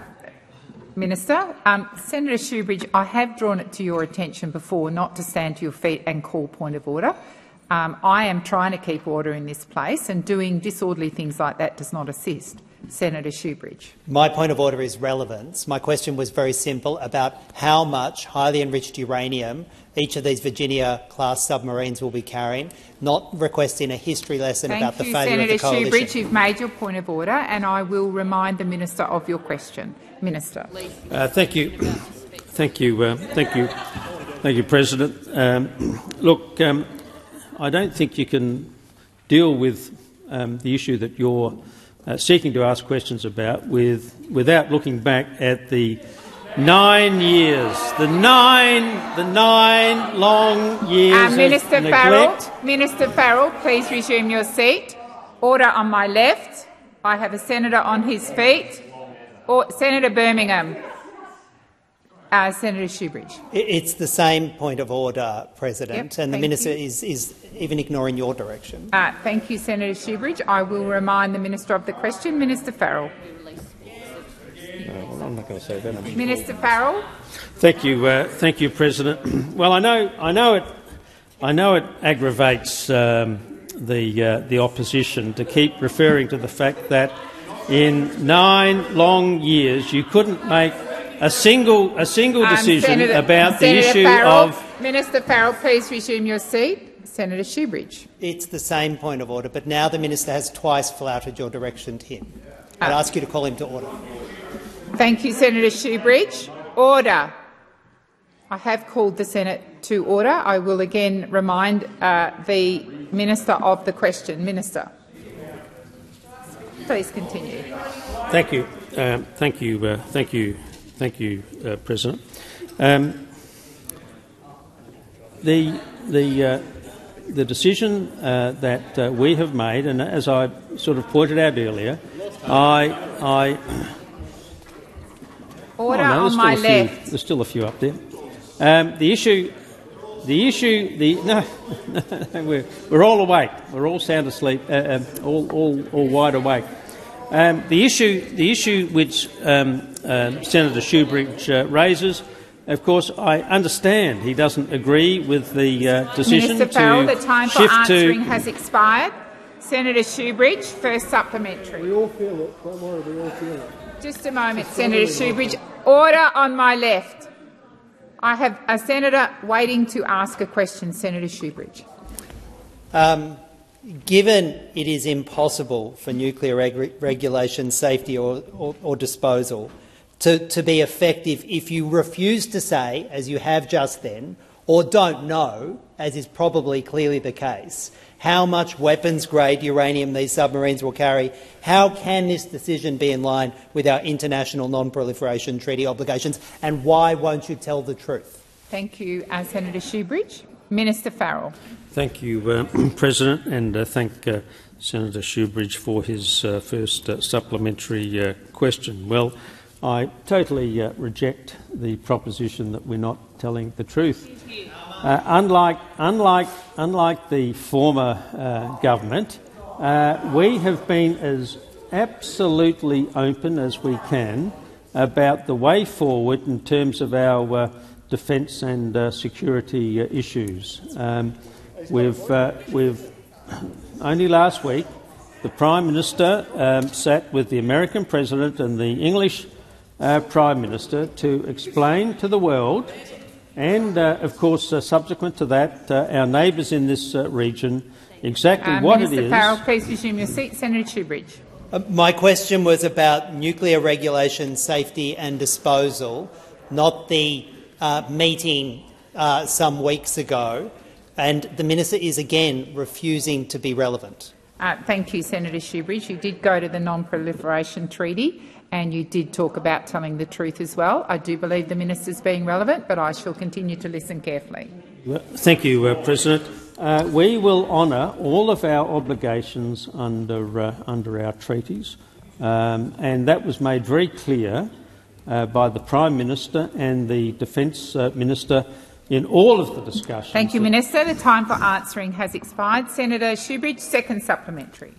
Minister. Um, Senator Shoebridge, I have drawn it to your attention before not to stand to your feet and call point of order. Um, I am trying to keep order in this place, and doing disorderly things like that does not assist. Senator Shoebridge. My point of order is relevance. My question was very simple about how much highly enriched uranium each of these Virginia-class submarines will be carrying, not requesting a history lesson Thank about the you, failure Senator of the coalition. Senator Shoebridge. You've made your point of order, and I will remind the minister of your question. Minister. Uh, thank you, thank you, uh, thank you, thank you, President. Um, look, um, I don't think you can deal with um, the issue that you're uh, seeking to ask questions about with, without looking back at the nine years, the nine, the nine long years Uh, of Minister neglect. Farrell, Minister Farrell, please resume your seat. Order on my left. I have a senator on his feet. Or, Senator Birmingham, Uh, Senator Shoebridge. It's the same point of order, President, Yep, and the minister is, is even ignoring your direction. Uh, thank you, Senator Shoebridge. I will remind the Minister of the question. Minister Farrell. well, I'm not going to say that. I'm Minister Farrell. Thank you, uh, thank you, President. well, I know, I know it, I know it aggravates um, the uh, the opposition to keep referring to the fact that in nine long years you couldn't make a single a single Um, decision Senator- about the issue Farrell, of. Minister Farrell, please resume your seat. Senator Shoebridge. It's the same point of order, but now the minister has twice flouted your direction to him. I'd Ah. ask you to call him to order. Thank you, Senator Shoebridge. Order. I have called the Senate to order. I will again remind uh, the Minister of the question. Minister. Please continue. Thank you, um, thank you, uh, thank you, thank you, uh, President. Um, the the uh, the decision uh, that uh, we have made, and as I sort of pointed out earlier, I I Order Oh, no, on there's my still a left. Few, there's still a few up there. Um, the issue, the issue, the no, we're, we're all awake. We're all sound asleep. Uh, um, all, all, all wide awake. Um, the issue, the issue which um, um, Senator Shoebridge uh, raises, of course, I understand he doesn't agree with the uh, decision Minister Farrell, the time for shift answering to. has expired. Senator Shoebridge, first supplementary. We all feel it. Don't worry, we all feel it. Just a moment, Senator Shoebridge. Order on my left. I have a senator waiting to ask a question. Senator Shoebridge. Um, given it is impossible for nuclear reg- regulation, safety or, or, or disposal to, to be effective if you refuse to say, as you have just then, or don't know, as is probably clearly the case, how much weapons-grade uranium these submarines will carry, how can this decision be in line with our international non-proliferation treaty obligations, and why won't you tell the truth? Thank you, uh, Senator Shoebridge. Minister Farrell. Thank you, uh, President, and uh, thank uh, Senator Shoebridge for his uh, first uh, supplementary uh, question. Well, I totally reject the proposition that we're not telling the truth. Unlike, unlike, unlike the former government, we have been as absolutely open as we can about the way forward in terms of our defence and security issues. Um, we've, uh, we've only last week the Prime Minister um, sat with the American President and the English uh, Prime Minister to explain to the world, and uh, of course, uh, subsequent to that, uh, our neighbours in this uh, region, exactly Uh, what Minister it is. Farrell, please resume your seat. Senator Shoebridge. Uh, My question was about nuclear regulation, safety and disposal, not the uh, meeting uh, some weeks ago. And the minister is again refusing to be relevant. Uh, thank you, Senator Shoebridge. You did go to the Non-Proliferation Treaty and you did talk about telling the truth as well. I do believe the minister's being relevant, but I shall continue to listen carefully. Thank you, uh, President. Uh, we will honour all of our obligations under, uh, under our treaties, um, and that was made very clear uh, by the Prime Minister and the Defence uh, Minister in all of the discussions. Thank you, Minister. The time for answering has expired. Senator Shoebridge, second supplementary.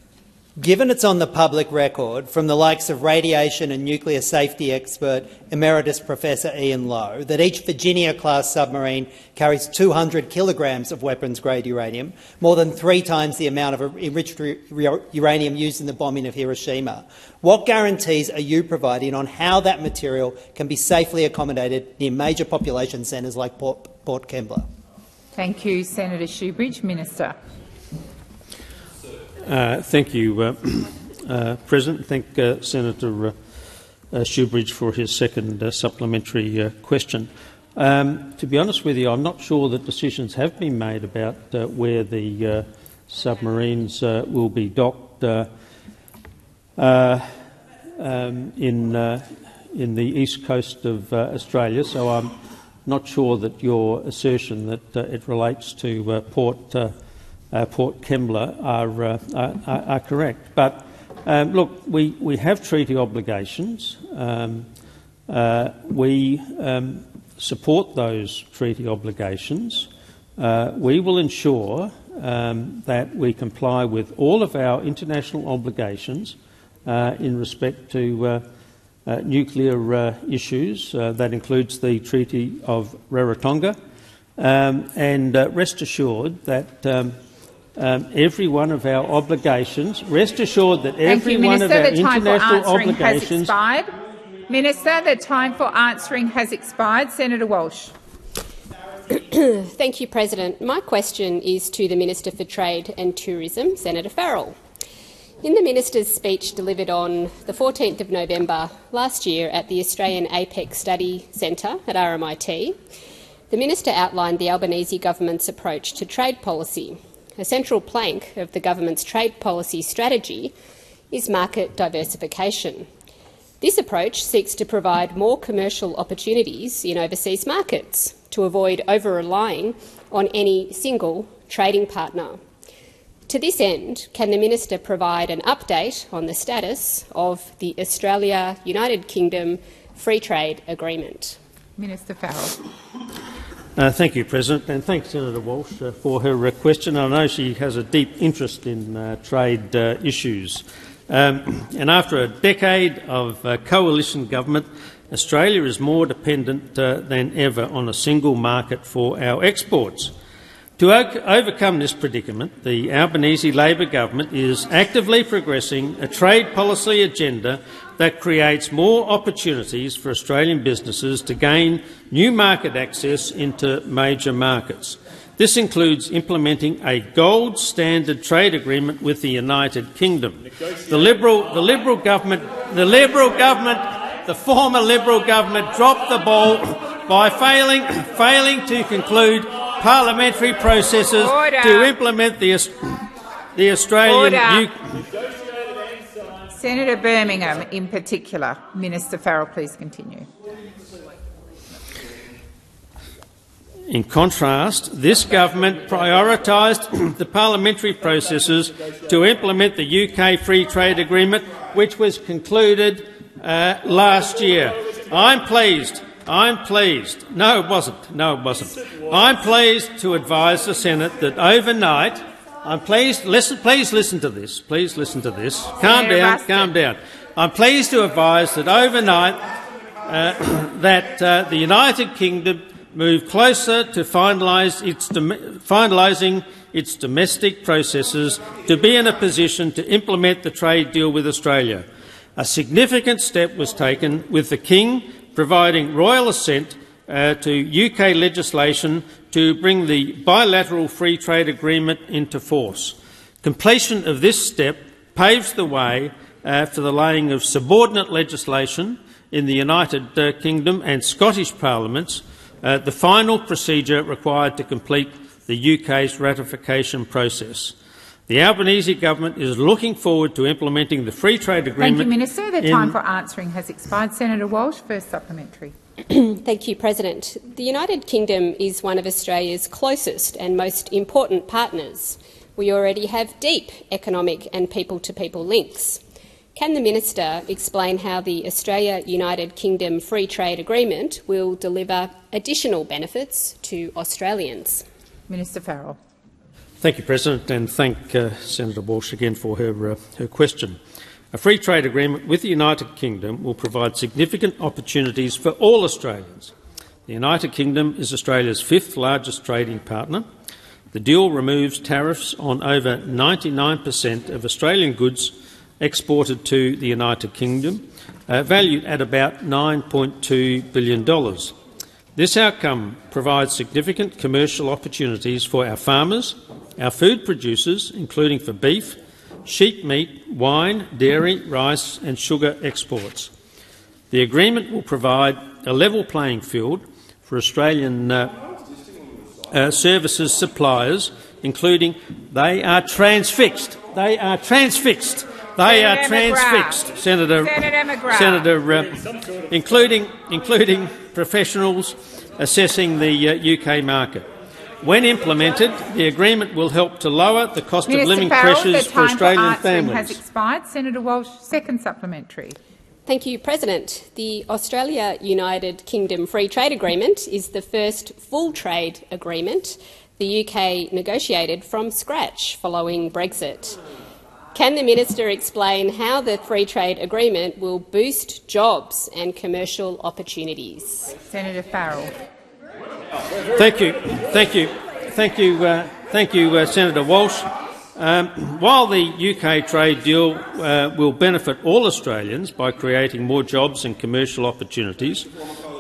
Given it's on the public record from the likes of radiation and nuclear safety expert Emeritus Professor Ian Lowe that each Virginia-class submarine carries 200 kilograms of weapons-grade uranium, more than three times the amount of enriched uranium used in the bombing of Hiroshima, what guarantees are you providing on how that material can be safely accommodated near major population centres like Port, Port Kembla? Thank you, Senator Shoebridge. Minister. Uh, thank you, uh, uh, President. Thank uh, Senator uh, uh, Shoebridge for his second uh, supplementary uh, question. Um, to be honest with you, I'm not sure that decisions have been made about uh, where the uh, submarines uh, will be docked uh, uh, um, in, uh, in the east coast of uh, Australia, so I'm not sure that your assertion that uh, it relates to uh, Port, uh, Port Kembla are, are, are correct. But um, look, we, we have treaty obligations. Um, we, um, support those treaty obligations, we will ensure um, that we comply with all of our international obligations in respect to uh, uh nuclear uh, issues. Uh, that includes the Treaty of Rarotonga. Um, and rest assured that um, um, every one of our obligations, rest assured that every you, one Minister. of our the time international for answering obligations. Has expired. Minister, the time for answering has expired. Senator Walsh. Thank you, President. My question is to the Minister for Trade and Tourism, Senator Farrell. In the Minister's speech delivered on the 14th of November last year at the Australian APEC Study Centre at RMIT, the Minister outlined the Albanese government's approach to trade policy. A central plank of the government's trade policy strategy is market diversification. This approach seeks to provide more commercial opportunities in overseas markets to avoid over-relying on any single trading partner. To this end, can the Minister provide an update on the status of the Australia-United Kingdom Free Trade Agreement? Minister Farrell. Uh, thank you, President, and thanks Senator Walsh uh, for her uh, question. I know she has a deep interest in uh, trade uh, issues. Um, and after a decade of uh, coalition government, Australia is more dependent uh, than ever on a single market for our exports. To overcome this predicament, the Albanese Labor government is actively progressing a trade policy agenda that creates more opportunities for Australian businesses to gain new market access into major markets. This includes implementing a gold standard trade agreement with the United Kingdom. The Liberal, the Liberal government, the Liberal government, the former Liberal government dropped the ball by failing, failing to conclude parliamentary processes Order. to implement the, the Australian. Senator Birmingham, in particular. Minister Farrell, please continue. In contrast, this government prioritised the parliamentary processes to implement the UK Free Trade Agreement, which was concluded uh, last year. I'm pleased. I'm pleased. No, it wasn't. No, it wasn't. I'm pleased to advise the Senate that overnight. I'm pleased. Listen, please listen to this. Please listen to this. Calm down. Calm down. I'm pleased to advise that overnight uh, that uh, the United Kingdom move closer to finalise its finalising its domestic processes to be in a position to implement the trade deal with Australia. A significant step was taken with the King providing royal assent uh, to UK legislation to bring the bilateral free trade agreement into force. Completion of this step paves the way uh, for the laying of subordinate legislation in the United uh, Kingdom and Scottish parliaments uh, the final procedure required to complete the UK's ratification process. The Albanese government is looking forward to implementing the free trade agreement. Thank you, Minister. The time for answering has expired. Senator Walsh, first supplementary. Thank you, President. The United Kingdom is one of Australia's closest and most important partners. We already have deep economic and people-to-people -people links. Can the Minister explain how the Australia-United Kingdom Free Trade Agreement will deliver additional benefits to Australians? Minister Farrell. Thank you, President, and thank uh, Senator Walsh again for her, uh, her question. A free trade agreement with the United Kingdom will provide significant opportunities for all Australians. The United Kingdom is Australia's fifth largest trading partner. The deal removes tariffs on over 99 per cent of Australian goods exported to the United Kingdom, uh, valued at about $9.2 billion. This outcome provides significant commercial opportunities for our farmers, our food producers, including for beef, sheep meat, wine, dairy, rice and sugar exports. The agreement will provide a level playing field for Australian uh, uh, services suppliers, including they are transfixed. They are transfixed they Senator are transfixed, McGrath. Senator, Senator McGrath. Senator uh, including, including professionals assessing the uh, UK market. When implemented, the agreement will help to lower the cost Minister of living Farrell, pressures the for time Australian for answering families. has expired. Senator Walsh, second supplementary. Thank you, President. The Australia United Kingdom Free Trade Agreement is the first full trade agreement the UK negotiated from scratch following Brexit. Can the minister explain how the free trade agreement will boost jobs and commercial opportunities? Senator Farrell. Thank you, thank you, thank you, uh, thank you, uh, Senator Walsh. Um, while the UK trade deal uh, will benefit all Australians by creating more jobs and commercial opportunities,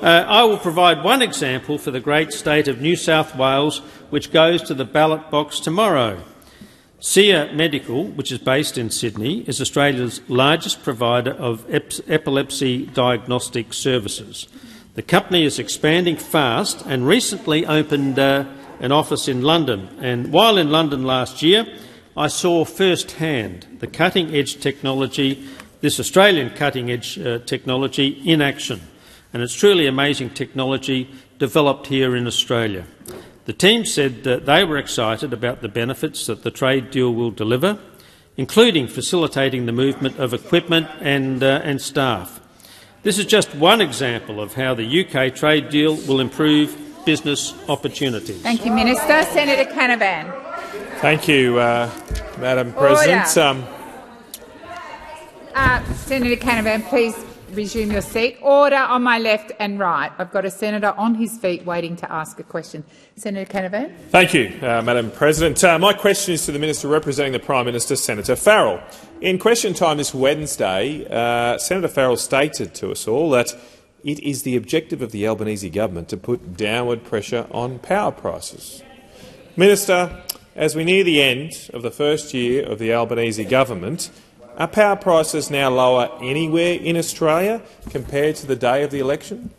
uh, I will provide one example for the great state of New South Wales, which goes to the ballot box tomorrow. SEER Medical, which is based in Sydney, is Australia's largest provider of epilepsy diagnostic services. The company is expanding fast and recently opened uh, an office in London. And while in London last year, I saw firsthand the cutting edge technology, this Australian cutting edge uh, technology, in action. And it's truly amazing technology developed here in Australia. The team said that they were excited about the benefits that the trade deal will deliver, including facilitating the movement of equipment and, uh, and staff. This is just one example of how the UK trade deal will improve business opportunities. Thank you, Minister. Senator Canavan. Thank you, uh, Madam President. Um, uh, Senator Canavan, please resume your seat. Order on my left and right. I've got a senator on his feet waiting to ask a question. Senator Canavan. Thank you, uh, Madam President. Uh, my question is to the Minister representing the Prime Minister, Senator Farrell. In question time this Wednesday, uh, Senator Farrell stated to us all that it is the objective of the Albanese government to put downward pressure on power prices. Minister, as we near the end of the first year of the Albanese government, are power prices now lower anywhere in Australia compared to the day of the election?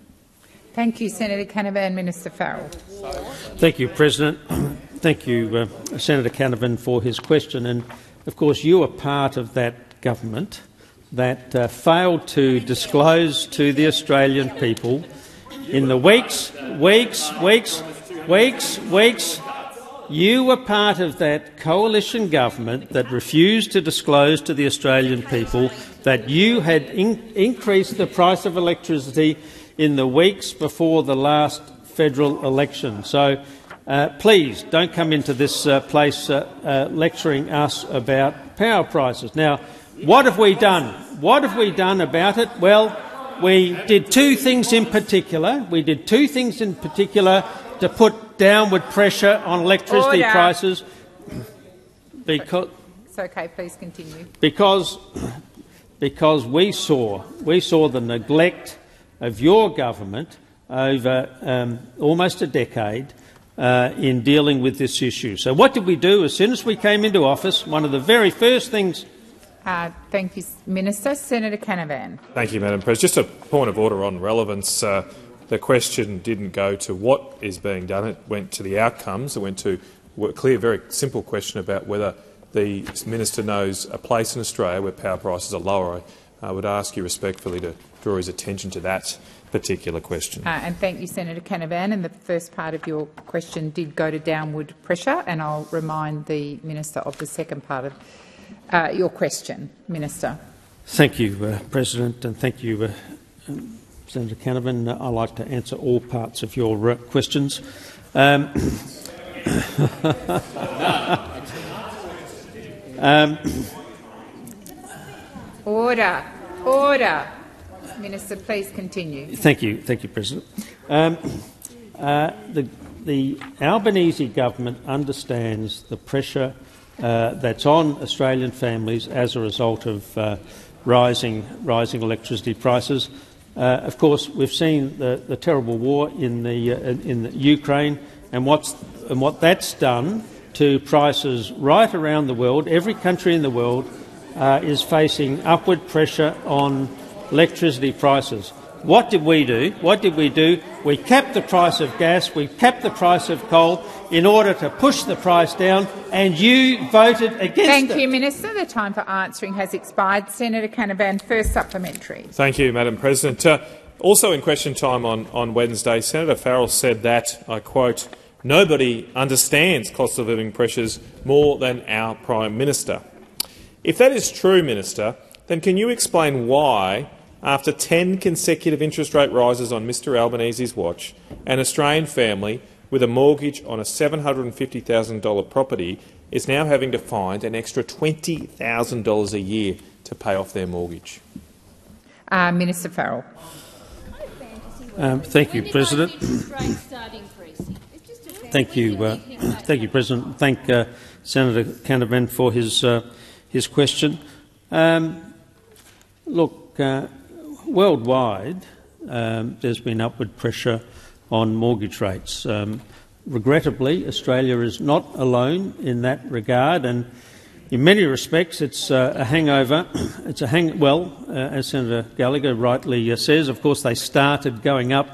Thank you, Senator Canavan. Minister Farrell. Thank you, President. Thank you, uh, Senator Canavan, for his question. And of course, you are part of that government that uh, failed to disclose to the Australian people in the weeks, weeks, weeks, weeks, weeks you were part of that coalition government that refused to disclose to the Australian people that you had in increased the price of electricity in the weeks before the last federal election. So uh, please don't come into this uh, place uh, uh lecturing us about power prices. Now, what have we done? What have we done about it? Well, we did two things in particular. We did two things in particular to put downward pressure on electricity Order. prices because it's okay. Please continue. Because because we saw we saw the neglect of your government over um, almost a decade uh, in dealing with this issue. So what did we do as soon as we came into office? One of the very first things. Uh, thank you, Minister. Senator Canavan. Thank you, Madam President. Just a point of order on relevance. Uh, the question didn't go to what is being done, it went to the outcomes. It went to a clear, very simple question about whether the minister knows a place in Australia where power prices are lower. I would ask you respectfully to draw his attention to that particular question. Uh, and thank you, Senator Canavan. And the first part of your question did go to downward pressure, and I'll remind the minister of the second part of uh, your question, Minister. Thank you, uh, President, and thank you, uh, Senator Canavan. I'd like to answer all parts of your questions. Um, um, Order. Order. Minister, please continue. Thank you. Thank you, President. Um, uh, the, the, Albanese government understands the pressure uh, that's on Australian families as a result of uh, rising, rising electricity prices. Uh, of course, we've seen the, the terrible war in, the, uh, in the Ukraine and, what's, and what that's done to prices right around the world. Every country in the world uh, is facing upward pressure on electricity prices. What did we do? What did we do? We capped the price of gas, we capped the price of coal in order to push the price down, and you voted against Thank it. Thank you, Minister. The time for answering has expired. Senator Canavan, first supplementary. Thank you, Madam President. Uh, also in question time on, on Wednesday, Senator Farrell said that, I quote, nobody understands cost of living pressures more than our Prime Minister. If that is true, Minister, then can you explain why After 10 consecutive interest rate rises on Mr Albanese's watch, an Australian family with a mortgage on a $750,000 property is now having to find an extra $20,000 a year to pay off their mortgage. Uh, Minister Farrell. Um, thank you, President. Thank you, uh, thank you, President. Thank uh, Senator Canavan for his uh, his question. Um, look, uh, worldwide, um, there's been upward pressure on mortgage rates. Um, regrettably, Australia is not alone in that regard, and in many respects, it's uh, a hangover. It's a hang. Well, uh, as Senator Gallagher rightly uh, says, of course, they started going up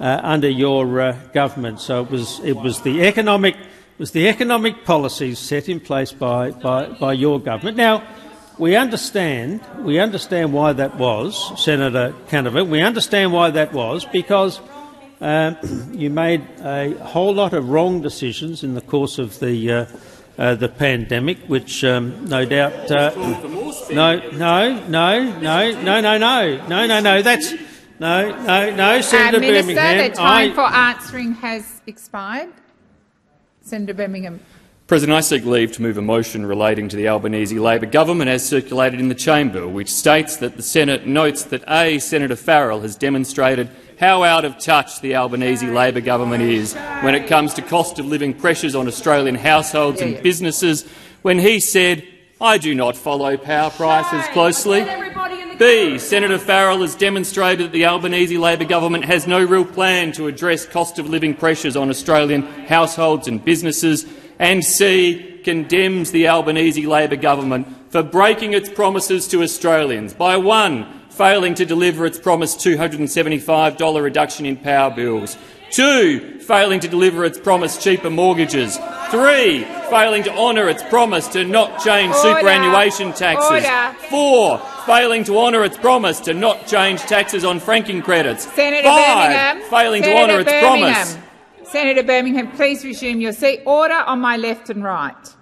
uh, under your uh, government. So it was it was the economic was the economic policies set in place by, by, by your government. Now, we understand we understand why that was, Senator Canavan. We understand why that was because. Um, you made a whole lot of wrong decisions in the course of the uh, uh, the pandemic, which um, no doubt. Uh, no, no, no, no, no, no, no, no, no, no. That's no, no, no, Senator uh, Minister, Birmingham. the time I, for answering has expired. Senator Birmingham. President, I seek leave to move a motion relating to the Albanese Labor government as circulated in the chamber, which states that the Senate notes that A. Senator Farrell has demonstrated how out of touch the Albanese Labor government is when it comes to cost of living pressures on Australian households and businesses when he said, I do not follow power prices closely. B. Senator Farrell has demonstrated that the Albanese Labor government has no real plan to address cost of living pressures on Australian households and businesses. And C. Condemns the Albanese Labor government for breaking its promises to Australians by one failing to deliver its promised $275 reduction in power bills, two, failing to deliver its promised cheaper mortgages, three, failing to honour its promise to not change Order. superannuation taxes, Order. four, failing to honour its promise to not change taxes on franking credits, Senator five, Birmingham. failing Senator to honour its Birmingham. promise. Senator Birmingham, please resume your seat. Order on my left and right.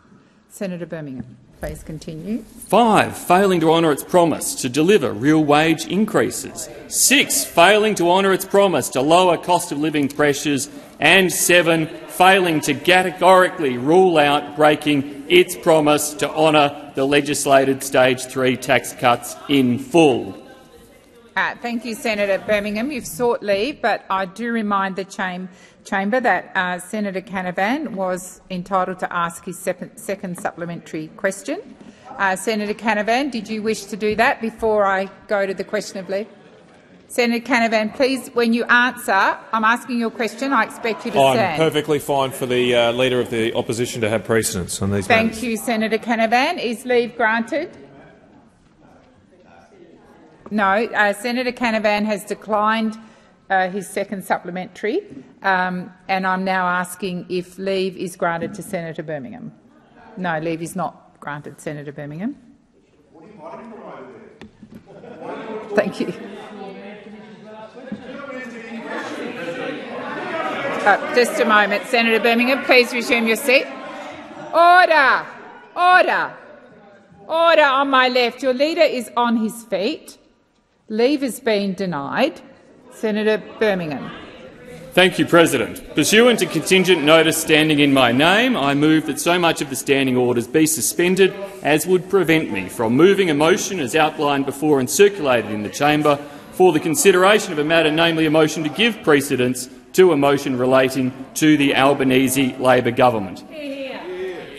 Senator Birmingham, please continue. Five, failing to honour its promise to deliver real wage increases. Six, failing to honour its promise to lower cost of living pressures. And seven, failing to categorically rule out breaking its promise to honour the legislated stage three tax cuts in full. Uh, thank you, Senator Birmingham. You've sought leave, but I do remind the cham chamber that uh, Senator Canavan was entitled to ask his second, supplementary question. Uh, Senator Canavan, did you wish to do that before I go to the question of leave? Senator Canavan, please, when you answer, I'm asking your question. I expect you to I'm stand. perfectly fine for the uh, Leader of the Opposition to have precedence on these Thank matters. you, Senator Canavan. Is leave granted? No. Uh, Senator Canavan has declined uh, his second supplementary, um, and I'm now asking if leave is granted to Senator Birmingham. No, leave is not granted, Senator Birmingham. Thank you. Uh, just a moment, Senator Birmingham. Please resume your seat. Order! Order! Order on my left. Your leader is on his feet. Leave has been denied. Senator Birmingham. Thank you, President. Pursuant to contingent notice standing in my name, I move that so much of the standing orders be suspended as would prevent me from moving a motion as outlined before and circulated in the chamber for the consideration of a matter, namely a motion to give precedence to a motion relating to the Albanese Labor government.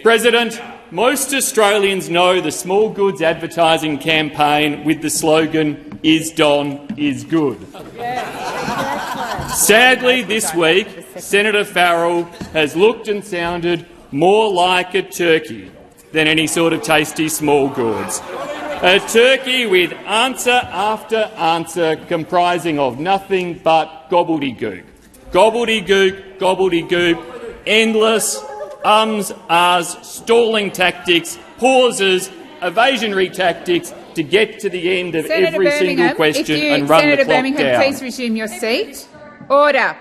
President, most Australians know the small goods advertising campaign with the slogan "Is Don is good." Sadly, this week, Senator Farrell has looked and sounded more like a turkey than any sort of tasty small goods. A turkey with answer after answer comprising of nothing but gobbledygook. Gobbledygook, gobbledygook, endless ums, ahs, stalling tactics, pauses, evasionary tactics to get to the end of Senator every single question you, and run Senator the clock Birmingham, down. please resume your seat. Order.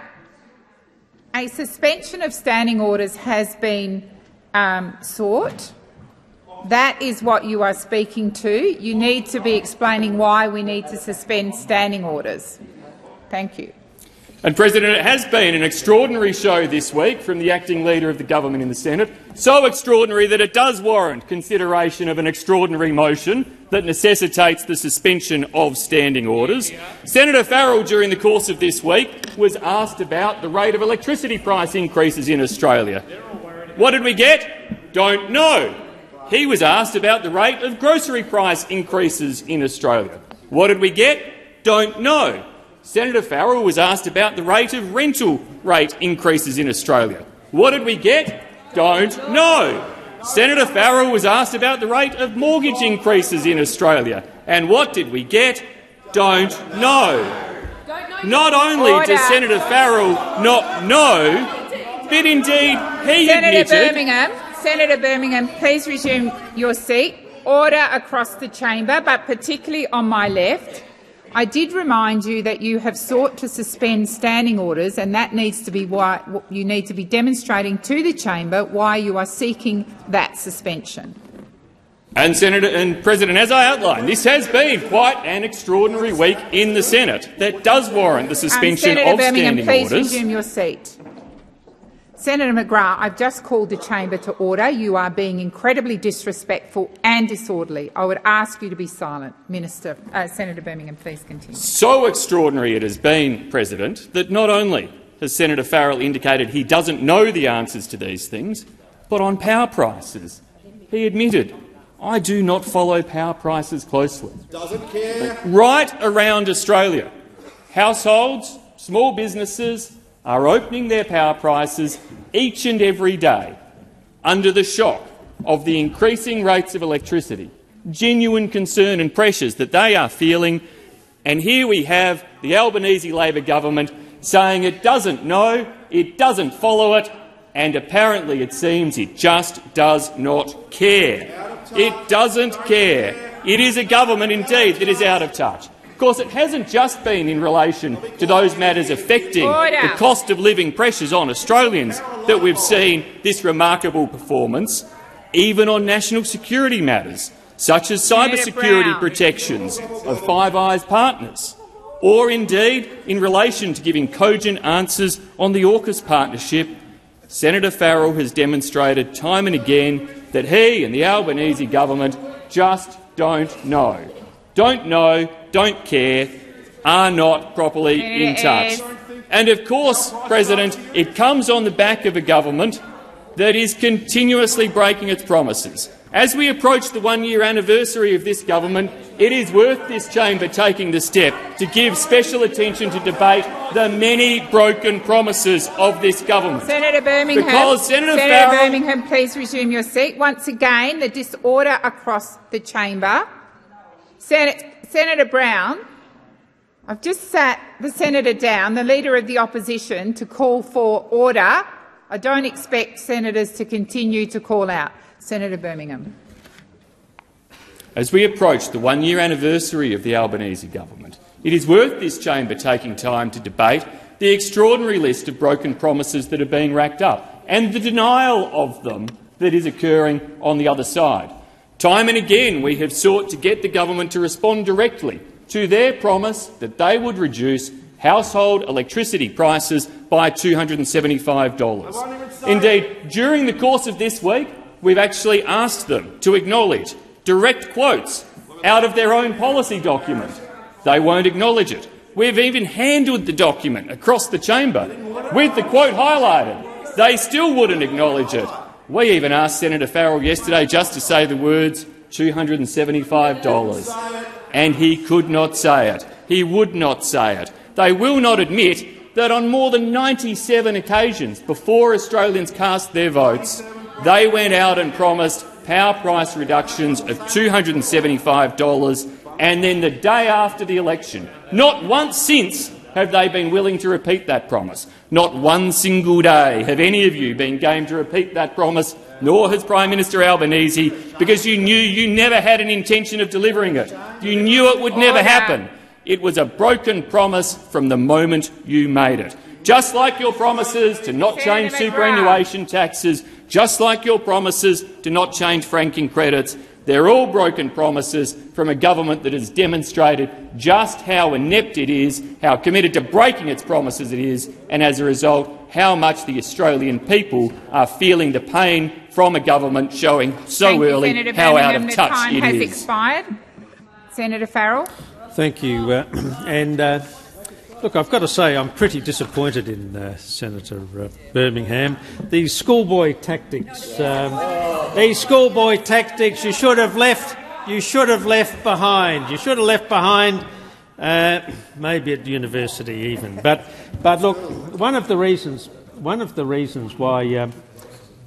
A suspension of standing orders has been um, sought. That is what you are speaking to. You need to be explaining why we need to suspend standing orders. Thank you. And, President, it has been an extraordinary show this week from the acting leader of the government in the Senate, so extraordinary that it does warrant consideration of an extraordinary motion that necessitates the suspension of standing orders. Senator Farrell, during the course of this week, was asked about the rate of electricity price increases in Australia. What did we get? Don't know. He was asked about the rate of grocery price increases in Australia. What did we get? Don't know. Senator Farrell was asked about the rate of rental rate increases in Australia. What did we get? Don't know. Senator Farrell was asked about the rate of mortgage increases in Australia. And what did we get? Don't know. Not only does Senator Farrell not know, but indeed he Senator admitted Birmingham, Senator Birmingham, please resume your seat. Order across the chamber, but particularly on my left. I did remind you that you have sought to suspend standing orders, and that needs to be why you need to be demonstrating to the chamber why you are seeking that suspension. And, Senator and President, as I outlined, this has been quite an extraordinary week in the Senate that does warrant the Um, suspension Senator of Birmingham, standing please orders. resume your seat. Senator McGrath, I've just called the chamber to order. You are being incredibly disrespectful and disorderly. I would ask you to be silent. Minister, uh, Senator Birmingham, please continue. So extraordinary it has been, President, that not only has Senator Farrell indicated he doesn't know the answers to these things, but on power prices, he admitted, I do not follow power prices closely. Doesn't care. Right around Australia, households, small businesses are opening their power prices each and every day under the shock of the increasing rates of electricity, genuine concern and pressures that they are feeling. And here we have the Albanese Labor government saying it doesn't know, it doesn't follow it, and apparently it seems it just does not care. It doesn't care. It is a government indeed that is out of touch. Course, it hasn't just been in relation to those matters affecting the cost of living pressures on Australians that we've seen this remarkable performance, even on national security matters, such as cybersecurity protections of Five Eyes partners, or indeed in relation to giving cogent answers on the AUKUS partnership. Senator Farrell has demonstrated time and again that he and the Albanese government just don't know. Don't know, don't care, are not properly in touch. And of course, President, it comes on the back of a government that is continuously breaking its promises. As we approach the one-year anniversary of this government, it is worth this chamber taking the step to give special attention to debate the many broken promises of this government. Senator Birmingham, Because Senator Senator Farrell- Birmingham, please resume your seat. Once again, the disorder across the chamber. Sen- Senator Brown, I've just sat the senator down, the leader of the opposition, to call for order. I don't expect senators to continue to call out. Senator Birmingham. As we approach the one-year anniversary of the Albanese government, it is worth this chamber taking time to debate the extraordinary list of broken promises that are being racked up and the denial of them that is occurring on the other side. Time and again we have sought to get the government to respond directly to their promise that they would reduce household electricity prices by $275. Indeed, during the course of this week, we've actually asked them to acknowledge direct quotes out of their own policy document. They won't acknowledge it. We've even handled the document across the chamber with the quote highlighted. They still wouldn't acknowledge it. We even asked Senator Farrell yesterday just to say the words $275, and he could not say it. He would not say it. They will not admit that on more than 97 occasions before Australians cast their votes, they went out and promised power price reductions of $275 and then the day after the election, not once since have they been willing to repeat that promise. Not one single day have any of you been game to repeat that promise, nor has Prime Minister Albanese, because you knew you never had an intention of delivering it. You knew it would never happen. It was a broken promise from the moment you made it. Just like your promises to not change superannuation taxes, just like your promises to not change franking credits. They're all broken promises from a government that has demonstrated just how inept it is, how committed to breaking its promises it is, and as a result, how much the Australian people are feeling the pain from a government showing so Thank early you, Senator how out Birmingham. of the touch time it has expired. Senator Farrell. Thank you. Uh, and uh, look, I've got to say I'm pretty disappointed in uh, Senator uh, Birmingham. These schoolboy tactics, um, these schoolboy tactics, you should have left. You should have left behind. You should have left behind. Uh, maybe at university even, but but look, one of the reasons, one of the reasons why um,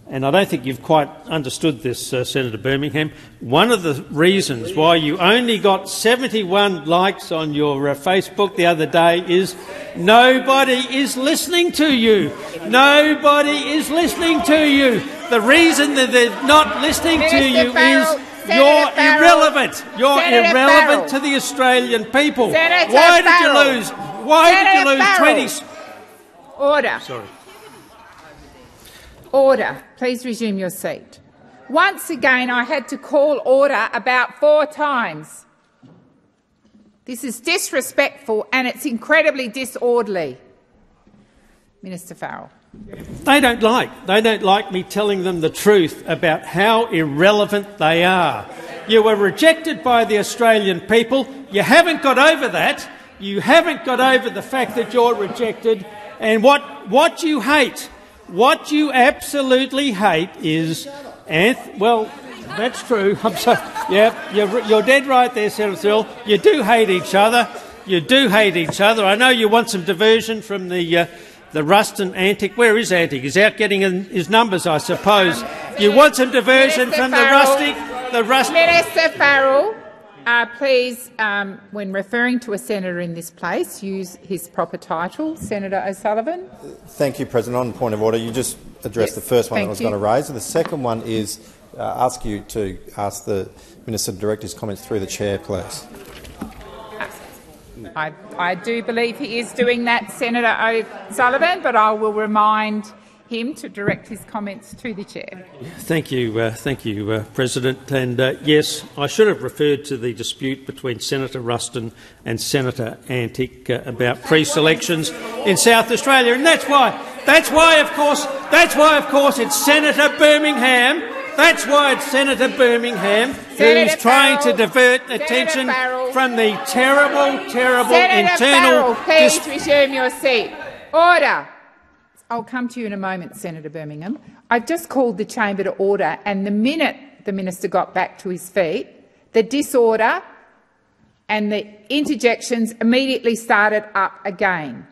and I don't think you've quite understood this, uh, Senator Birmingham. One of the reasons why you only got 71 likes on your uh, Facebook the other day is nobody is listening to you. Nobody is listening to you. The reason that they're not listening to you Farrell, is Senator you're Farrell, irrelevant. You're Senator irrelevant Farrell. to the Australian people. Senator why did you lose? Why did you lose Farrell. 20? Order. Sorry. Order. Please resume your seat. Once again, I had to call order about four times. This is disrespectful and it's incredibly disorderly. Minister Farrell. They don't like. They don't like me telling them the truth about how irrelevant they are. You were rejected by the Australian people. You haven't got over that. You haven't got over the fact that you're rejected. And what, what you hate, what you absolutely hate is, Anth- well, that's true. I'm sorry. Yeah, you're, you're dead right there, Senator Thrill. You do hate each other. You do hate each other. I know you want some diversion from the uh, the Ruston Antic. Where is Antic? He's out getting in his numbers, I suppose. You want some diversion Minister from the rustic, the rustic. Minister Farrell, uh, please, um, when referring to a senator in this place, use his proper title. Senator O'Sullivan. Thank you, President. On point of order, you just addressed Yes, the first one thank I was you. going to raise, and the second one is uh, ask you to ask the Minister to direct his comments through the chair, please. I, I do believe he is doing that, Senator O'Sullivan, but I will remind him to direct his comments to the chair. Thank you, uh, thank you, uh, President. And uh, yes, I should have referred to the dispute between Senator Ruston and Senator Antic uh, about pre-selections in South Australia, and that's why. That's why, of course. That's why, of course, it's Senator Birmingham. That's why it's Senator Birmingham who's trying Farrell, to divert Senator attention Farrell. from the terrible, terrible Senator internal. Farrell, please resume your seat. Order. I'll come to you in a moment, Senator Birmingham. I've just called the chamber to order, and the minute the minister got back to his feet, the disorder and the interjections immediately started up again.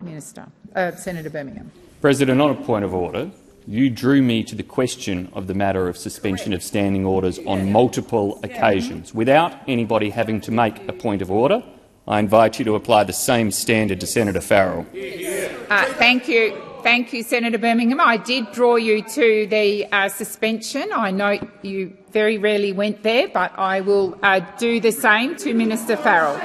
Minister, uh, Senator Birmingham. President, on a point of order, you drew me to the question of the matter of suspension of standing orders on multiple occasions without anybody having to make a point of order. I invite you to apply the same standard to Senator Farrell. Uh, thank you. Thank you, Senator Birmingham. I did draw you to the uh, suspension. I note you very rarely went there, but I will uh, do the same to Minister Farrell.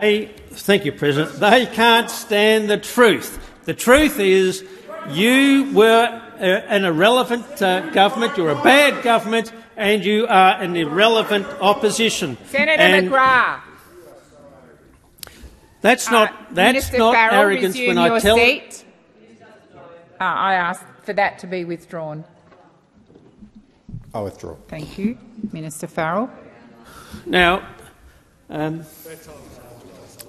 They, thank you, President. They can't stand the truth. The truth is you were uh, an irrelevant uh, government, you're a bad government, and you are an irrelevant opposition. Senator And McGrath. That's not, that's Minister not Farrell, arrogance resume when I tell seat. Uh, I ask for that to be withdrawn. I withdraw. Thank you, Minister Farrell. Now, um,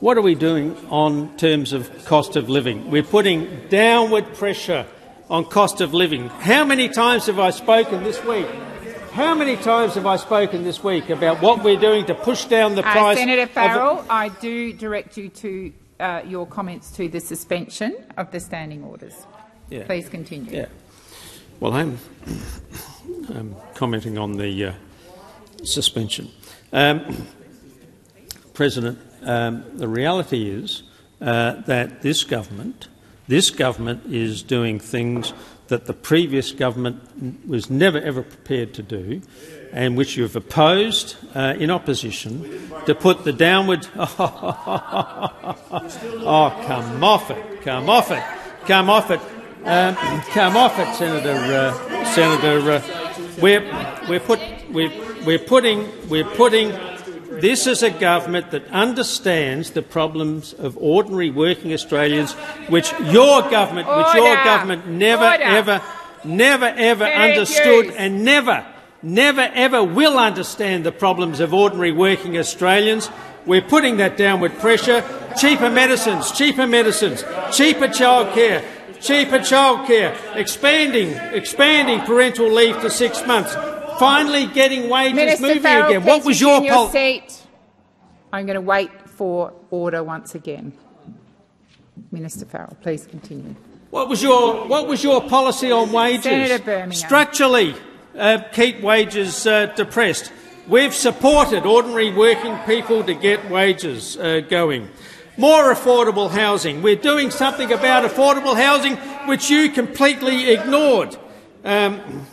what are we doing on terms of cost of living? We're putting downward pressure on cost of living. How many times have I spoken this week? How many times have I spoken this week about what we're doing to push down the Uh, price? Senator of- Farrell, I do direct you to uh, your comments to the suspension of the standing orders. Yeah. Please continue. Yeah. Well, I'm, I'm commenting on the uh, suspension. Um, President, um, the reality is uh, that this government, this government is doing things that the previous government was never ever prepared to do, and which you've opposed uh, in opposition to put the downward. oh, come off it! Come off it! Come off it! Um, come off it, Senator. Uh, Senator, uh, we're we're put we're we're putting we're putting. This is a government that understands the problems of ordinary working Australians, which your government, which your government never Order. ever, never ever Senator understood, and never, never ever will understand the problems of ordinary working Australians. We're putting that downward pressure. Cheaper medicines, cheaper medicines, cheaper childcare, cheaper childcare, expanding, expanding parental leave to six months, finally getting wages Minister moving Farrell, again. What was your pol- seat? I'm going to wait for order once again. Minister Farrell, please continue. What was your What was your policy on wages? Senator Birmingham. Structurally, uh, keep wages uh, depressed. We've supported ordinary working people to get wages uh, going. More affordable housing. We're doing something about affordable housing, which you completely ignored. Um,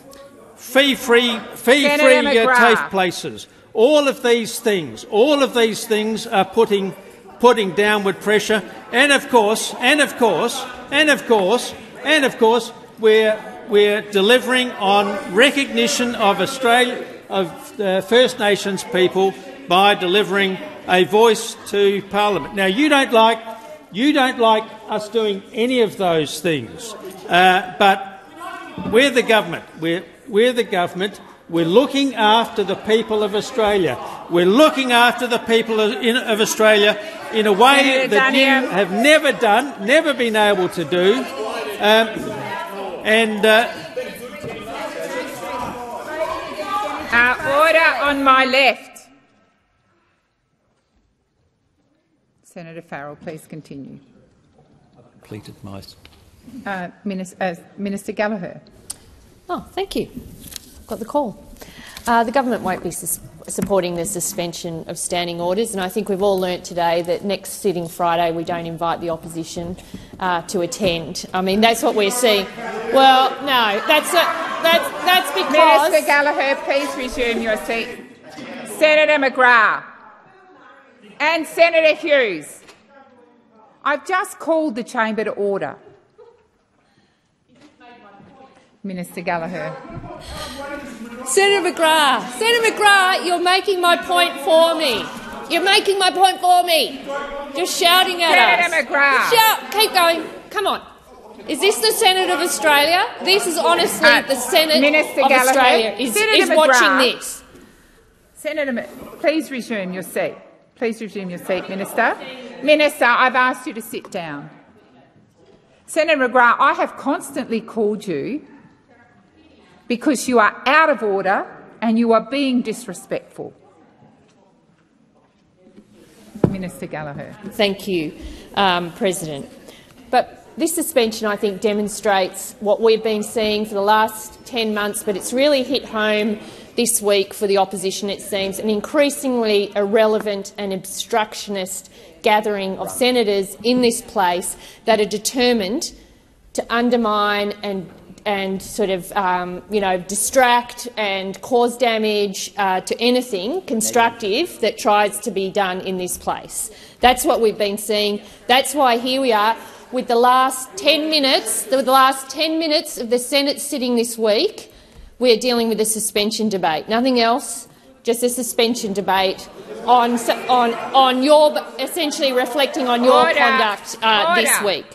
fee-free, fee-free uh, TAFE places. All of these things, all of these things are putting putting downward pressure, and of course, and of course, and of course, and of course, we're we're delivering on recognition of Australia of the First Nations people by delivering a voice to Parliament. Now, you don't like you don't like us doing any of those things, uh, but we're the government. We're, we're the government. We're looking after the people of Australia. We're looking after the people of, in, of Australia in a way Senator that you have never done, never been able to do. Um, and uh, Uh, order on my left. Senator Farrell, please continue. Completed my Uh, Minister, uh, Minister Gallagher. Oh, thank you. Got the call. Uh, the government won't be supporting the suspension of standing orders, and I think we've all learnt today that next sitting Friday we don't invite the opposition uh, to attend. I mean, that's what we're seeing. Well, no, that's a, that's that's because Minister Gallagher, please resume your seat. Senator McGrath and Senator Hughes. I've just called the chamber to order. Minister Gallagher. Senator McGrath, Senator McGrath, you're making my point for me. You're making my point for me. You're shouting at Senator us. McGrath. Shout. Keep going. Come on. Is this the Senate of Australia? This is honestly Uh, the Senate Minister of Gallagher, Australia is, Senator is watching this. Senator, please resume your seat. Please resume your seat, Minister. Minister, I've asked you to sit down. Senator McGrath, I have constantly called you because you are out of order and you are being disrespectful. Minister Gallagher. Thank you, um, President. But this suspension, I think, demonstrates what we've been seeing for the last 10 months, but it's really hit home this week for the opposition, it seems, an increasingly irrelevant and obstructionist gathering of senators in this place that are determined to undermine and and sort of um, you know distract and cause damage uh, to anything constructive that tries to be done in this place. That's what we've been seeing. That's why here we are with the last 10 minutes, the last 10 minutes of the Senate sitting this week. We're dealing with a suspension debate. Nothing else, just a suspension debate on on on your essentially reflecting on your Order. conduct uh, this week.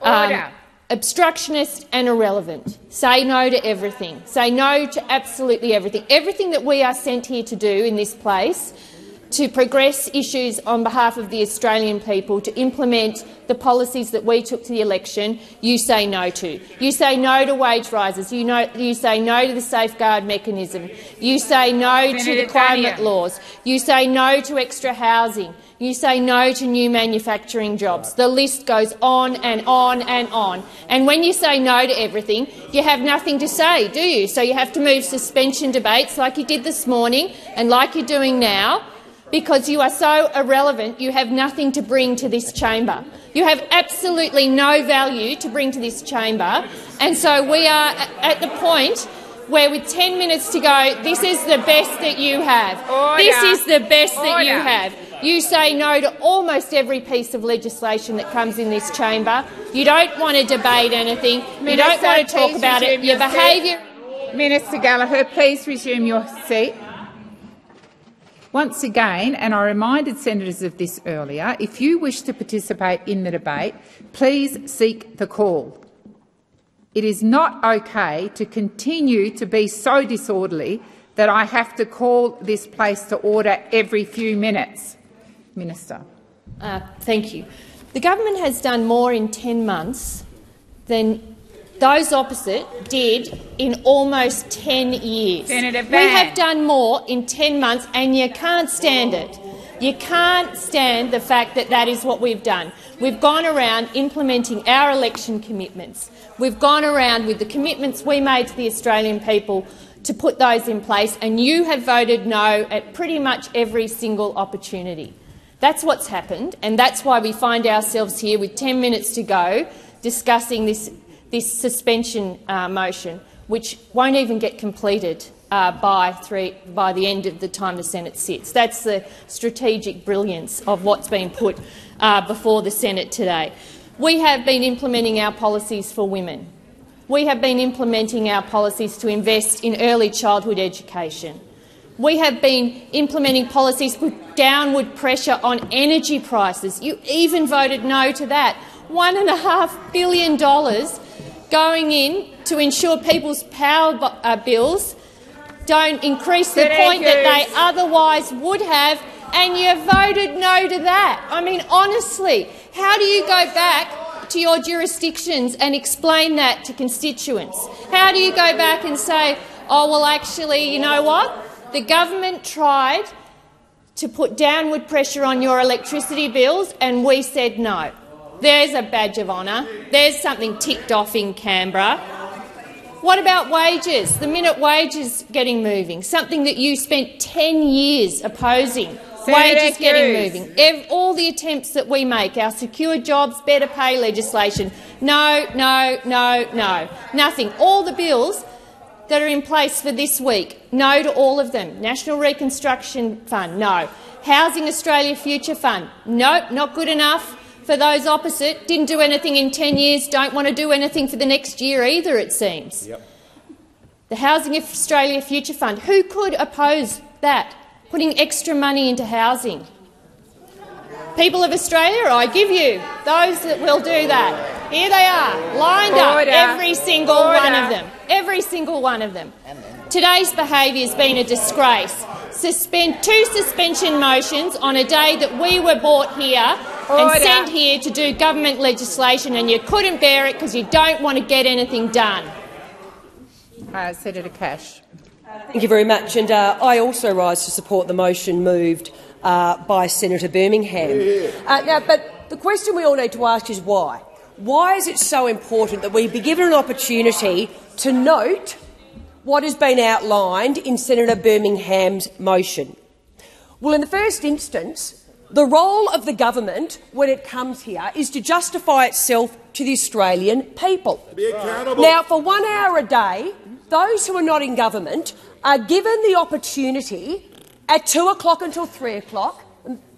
Um. Obstructionist and irrelevant. Say no to everything. Say no to absolutely everything. Everything that we are sent here to do in this place to progress issues on behalf of the Australian people, to implement the policies that we took to the election, you say no to. You say no to wage rises. You, know, you say no to the safeguard mechanism. You say no to the climate laws. You say no to extra housing. You say no to new manufacturing jobs. The list goes on and on and on. And when you say no to everything, you have nothing to say, do you? So you have to move suspension debates like you did this morning and like you're doing now because you are so irrelevant, you have nothing to bring to this chamber. You have absolutely no value to bring to this chamber. And so we are at the point where with 10 minutes to go, this is the best that you have. Order. This is the best that you have. You say no to almost every piece of legislation that comes in this chamber. You don't want to debate anything. You don't want to talk about it. Your your behaviour. Minister Gallagher, please resume your seat. Once again, and I reminded senators of this earlier, if you wish to participate in the debate, please seek the call. It is not okay to continue to be so disorderly that I have to call this place to order every few minutes. Minister. Uh, thank you. The government has done more in 10 months than those opposite did in almost 10 years. Senator we have done more in 10 months, and you can't stand it. You can't stand the fact that that is what we've done. We've gone around implementing our election commitments. We've gone around with the commitments we made to the Australian people to put those in place, and you have voted no at pretty much every single opportunity. That's what's happened, and that's why we find ourselves here with 10 minutes to go discussing this, this suspension uh, motion, which won't even get completed uh, by, three, by the end of the time the Senate sits. That's the strategic brilliance of what's been put uh, before the Senate today. We have been implementing our policies for women. We have been implementing our policies to invest in early childhood education. We have been implementing policies with downward pressure on energy prices. You even voted no to that. $1.5 billion going in to ensure people's power uh, bills don't increase the point that they otherwise would have, and you voted no to that. I mean, honestly, how do you go back to your jurisdictions and explain that to constituents? How do you go back and say, oh, well, actually, you know what? The government tried to put downward pressure on your electricity bills, and we said no. There's a badge of honour. There's something ticked off in Canberra. What about wages? The minute wages getting moving, something that you spent 10 years opposing. Senator wages getting moving. Ev- all the attempts that we make, our secure jobs, better pay legislation. No, no, no, no. Nothing. All the bills that are in place for this week, no to all of them. National Reconstruction Fund, no. Housing Australia Future Fund, nope, not good enough for those opposite. Didn't do anything in 10 years, don't want to do anything for the next year either, it seems. The Housing Australia Future Fund, who could oppose that, putting extra money into housing? People of Australia, I give you those that will do that. Here they are, lined up, every single Order. one of them. Every single one of them. Today's behaviour has been a disgrace. Suspend two suspension motions on a day that we were brought here Order. and sent here to do government legislation, and you couldn't bear it because you don't want to get anything done. Uh, Senator Cash. Thank you very much. And uh, I also rise to support the motion moved uh, by Senator Birmingham. Uh, now, but the question we all need to ask is why? Why is it so important that we be given an opportunity to note what has been outlined in Senator Birmingham's motion? Well, in the first instance, the role of the government when it comes here is to justify itself to the Australian people. Now, for one hour a day, those who are not in government are given the opportunity at two o'clock until three o'clock,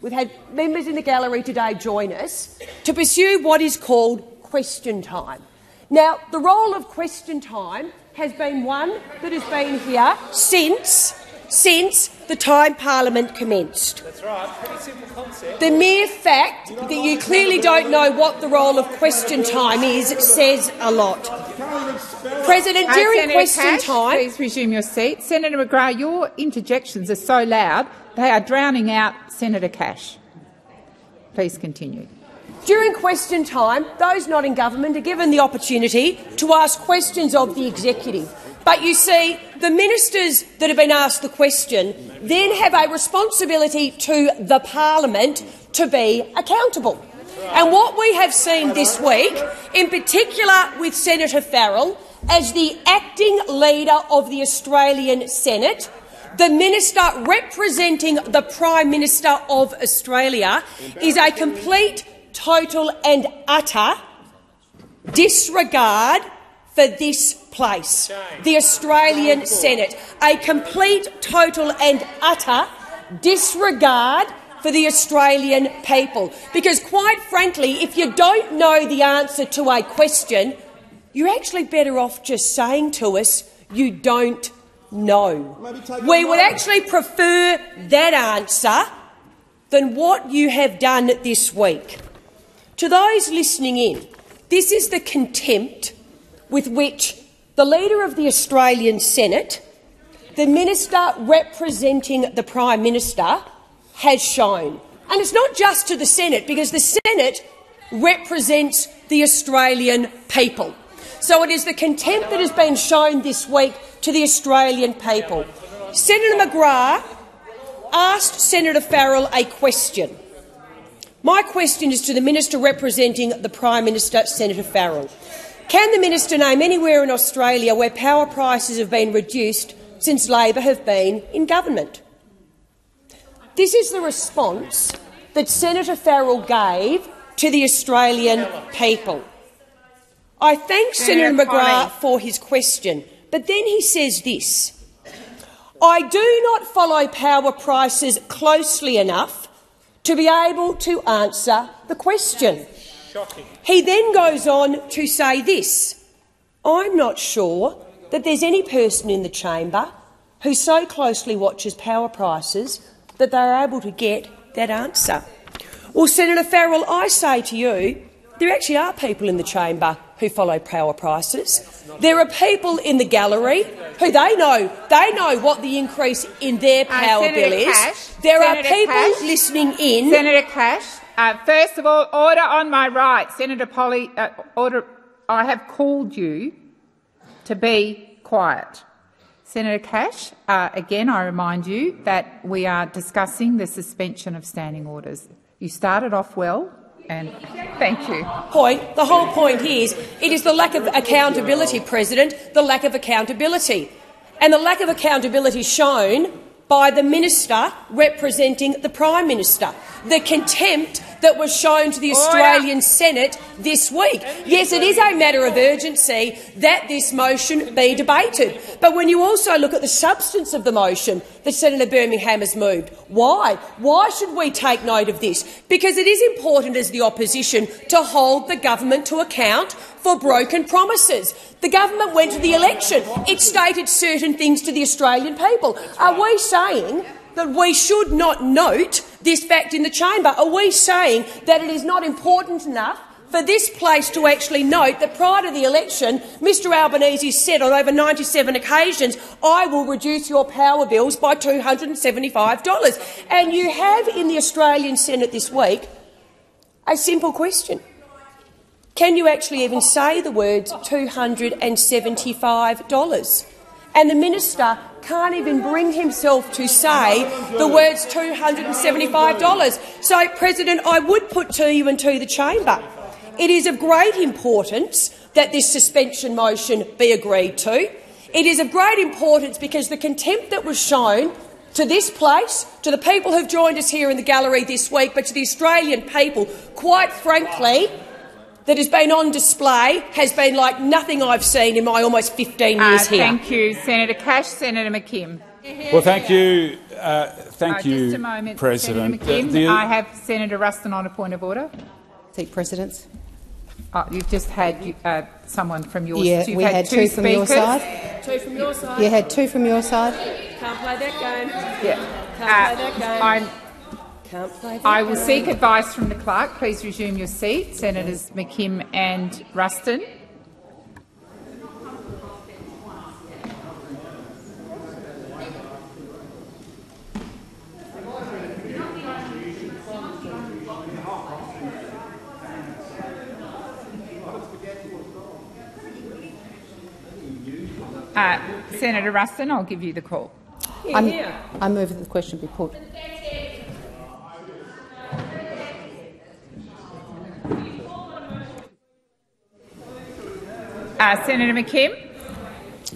we've had members in the gallery today join us to pursue what is called question time. Now, the role of question time has been one that has been here since since the time Parliament commenced. That's right. Pretty simple concept. The mere fact that you clearly don't know what the role of question time is says a lot. President, Uh, during Senator question Cash, time, Please resume your seat. Senator McGrath, your interjections are so loud they are drowning out Senator Cash. Please continue. During question time, those not in government are given the opportunity to ask questions of the executive. But you see, the ministers that have been asked the question then have a responsibility to the parliament to be accountable. And what we have seen this week, in particular with Senator Farrell, as the acting leader of the Australian Senate, the minister representing the Prime Minister of Australia, is a complete, total and utter disregard for this place, the Australian Senate. A complete, total and utter disregard for the Australian people. Because, quite frankly, if you don't know the answer to a question, you're actually better off just saying to us you don't know. We would actually prefer that answer than what you have done this week. To those listening in, this is the contempt with which the Leader of the Australian Senate, the Minister representing the Prime Minister, has shown. And it's not just to the Senate, because the Senate represents the Australian people. So it is the contempt that has been shown this week to the Australian people. Senator McGrath asked Senator Farrell a question. My question is to the minister representing the Prime Minister, Senator Farrell. Can the minister name anywhere in Australia where power prices have been reduced since Labor have been in government? This is the response that Senator Farrell gave to the Australian people. I thank Senator, Senator McGrath for his question, but then he says this. I do not follow power prices closely enough to be able to answer the question. He then goes on to say this. I'm not sure that there's any person in the chamber who so closely watches power prices that they're able to get that answer. Well, Senator Farrell, I say to you, there actually are people in the chamber who follow power prices. There are people in the gallery who they know they know what the increase in their uh, power uh, bill is. Cash, there Senator are people Cash, listening in. Senator Cash, uh, first of all, order on my right, Senator Polley. Uh, order. I have called you to be quiet. Senator Cash, uh, again, I remind you that we are discussing the suspension of standing orders. You started off well, and thank you. Point. The whole point is it is the lack of accountability, President, the lack of accountability. And the lack of accountability shown by the minister representing the Prime Minister. The contempt that was shown to the Australian Senate this week. Yes, it is a matter of urgency that this motion be debated. But when you also look at the substance of the motion that Senator Birmingham has moved, why? Why should we take note of this? Because it is important as the opposition to hold the government to account for broken promises. The government went to the election. It stated certain things to the Australian people. Are we saying that we should not note this fact in the chamber? Are we saying that it is not important enough for this place to actually note that prior to the election, Mr Albanese said on over 97 occasions, I will reduce your power bills by $275. And you have in the Australian Senate this week a simple question. Can you actually even say the words $275? And the minister can't even bring himself to say the words $275. So, President, I would put to you and to the chamber, it is of great importance that this suspension motion be agreed to. It is of great importance because the contempt that was shown to this place, to the people who've joined us here in the gallery this week, but to the Australian people, quite frankly, that has been on display has been like nothing I've seen in my almost 15 years uh, here. Thank you, Senator Cash. Senator McKim. Well, thank you, uh, thank uh, you, just a moment, President. Senator McKim. The, the, I have Senator Ruston on a point of order. Seat precedence. Oh, you've just had uh, someone from your yeah, you've we had, had two, two from your side. Two from your side. You had two from your side. Can't play that game. Yeah. Can't uh, play that game. I'm I will seek advice from the clerk. Please resume your seat. Senators McKim and Ruston. Uh, Senator Ruston, I'll give you the call. i move that the question be put. Uh, Senator McKim.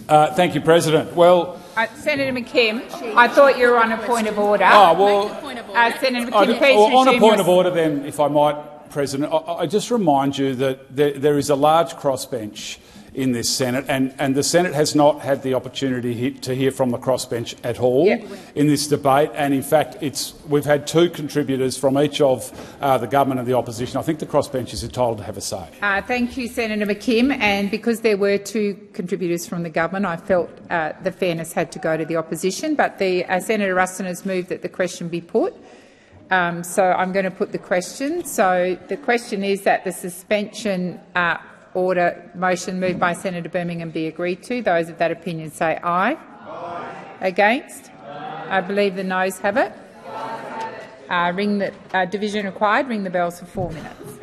Uh, thank you, President. Well, uh, Senator McKim, I thought you were on a point of order. Oh well, uh, Senator McKim, please well, on a point of order, then, if I might, President, I, I just remind you that there, there is a large crossbench in this Senate, and, and the Senate has not had the opportunity he- to hear from the crossbench at all Yep. in this debate. And in fact, it's, we've had two contributors from each of uh, the government and the opposition. I think the crossbench is entitled to have a say. Uh, thank you, Senator McKim. And because there were two contributors from the government, I felt uh, the fairness had to go to the opposition. But the, uh, Senator Ruston has moved that the question be put. Um, so I'm going to put the question. So the question is that the suspension uh, order motion moved by Senator Birmingham be agreed to. Those of that opinion say aye. Against? I believe the noes have it. Uh, ring the uh, division required. Ring the bells for four minutes.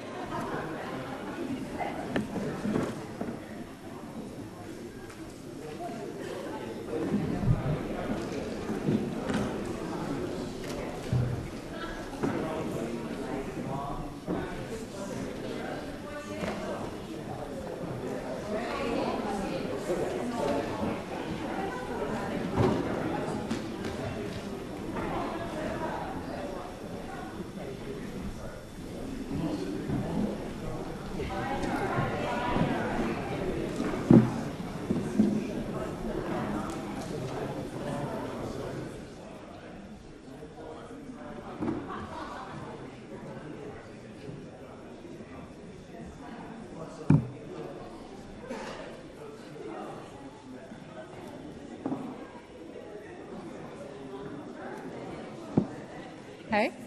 Okay.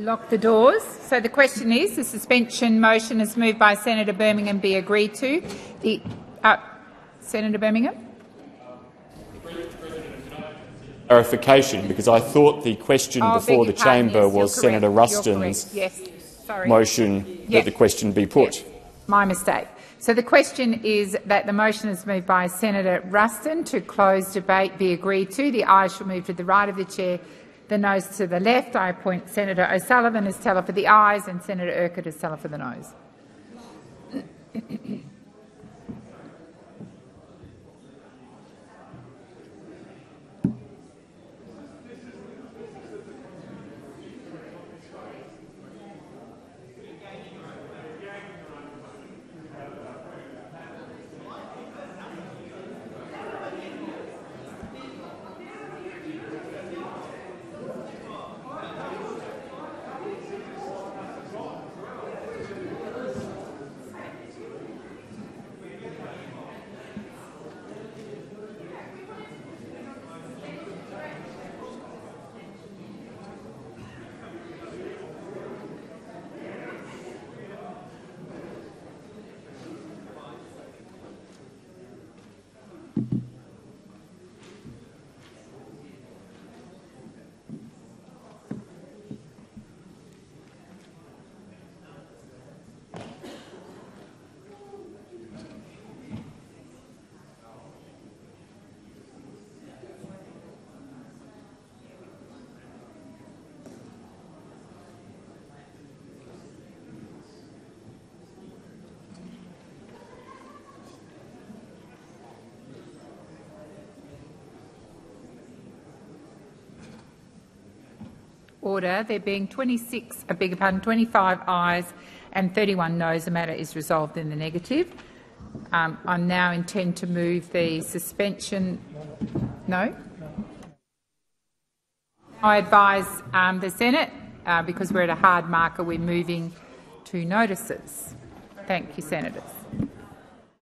Lock the doors. So the question is, the suspension motion is moved by Senator Birmingham be agreed to. The uh, Senator Birmingham. Clarification, because I thought the question Oh, before the pardon. chamber Yes, was Senator. You're Yes, motion Yes. that the question be put. My mistake. So the question is that the motion is moved by Senator Ruston to close debate be agreed to. The ayes shall move to the right of the chair, the noes to the left. I appoint Senator O'Sullivan as teller for the ayes and Senator Urquhart as teller for the noes. Order. There being 26, I beg your pardon, 25 ayes and 31 noes, the matter is resolved in the negative. Um, I now intend to move the suspension. No? I advise um, the Senate, uh, because we're at a hard marker, we're moving to notices. Thank you, Senators.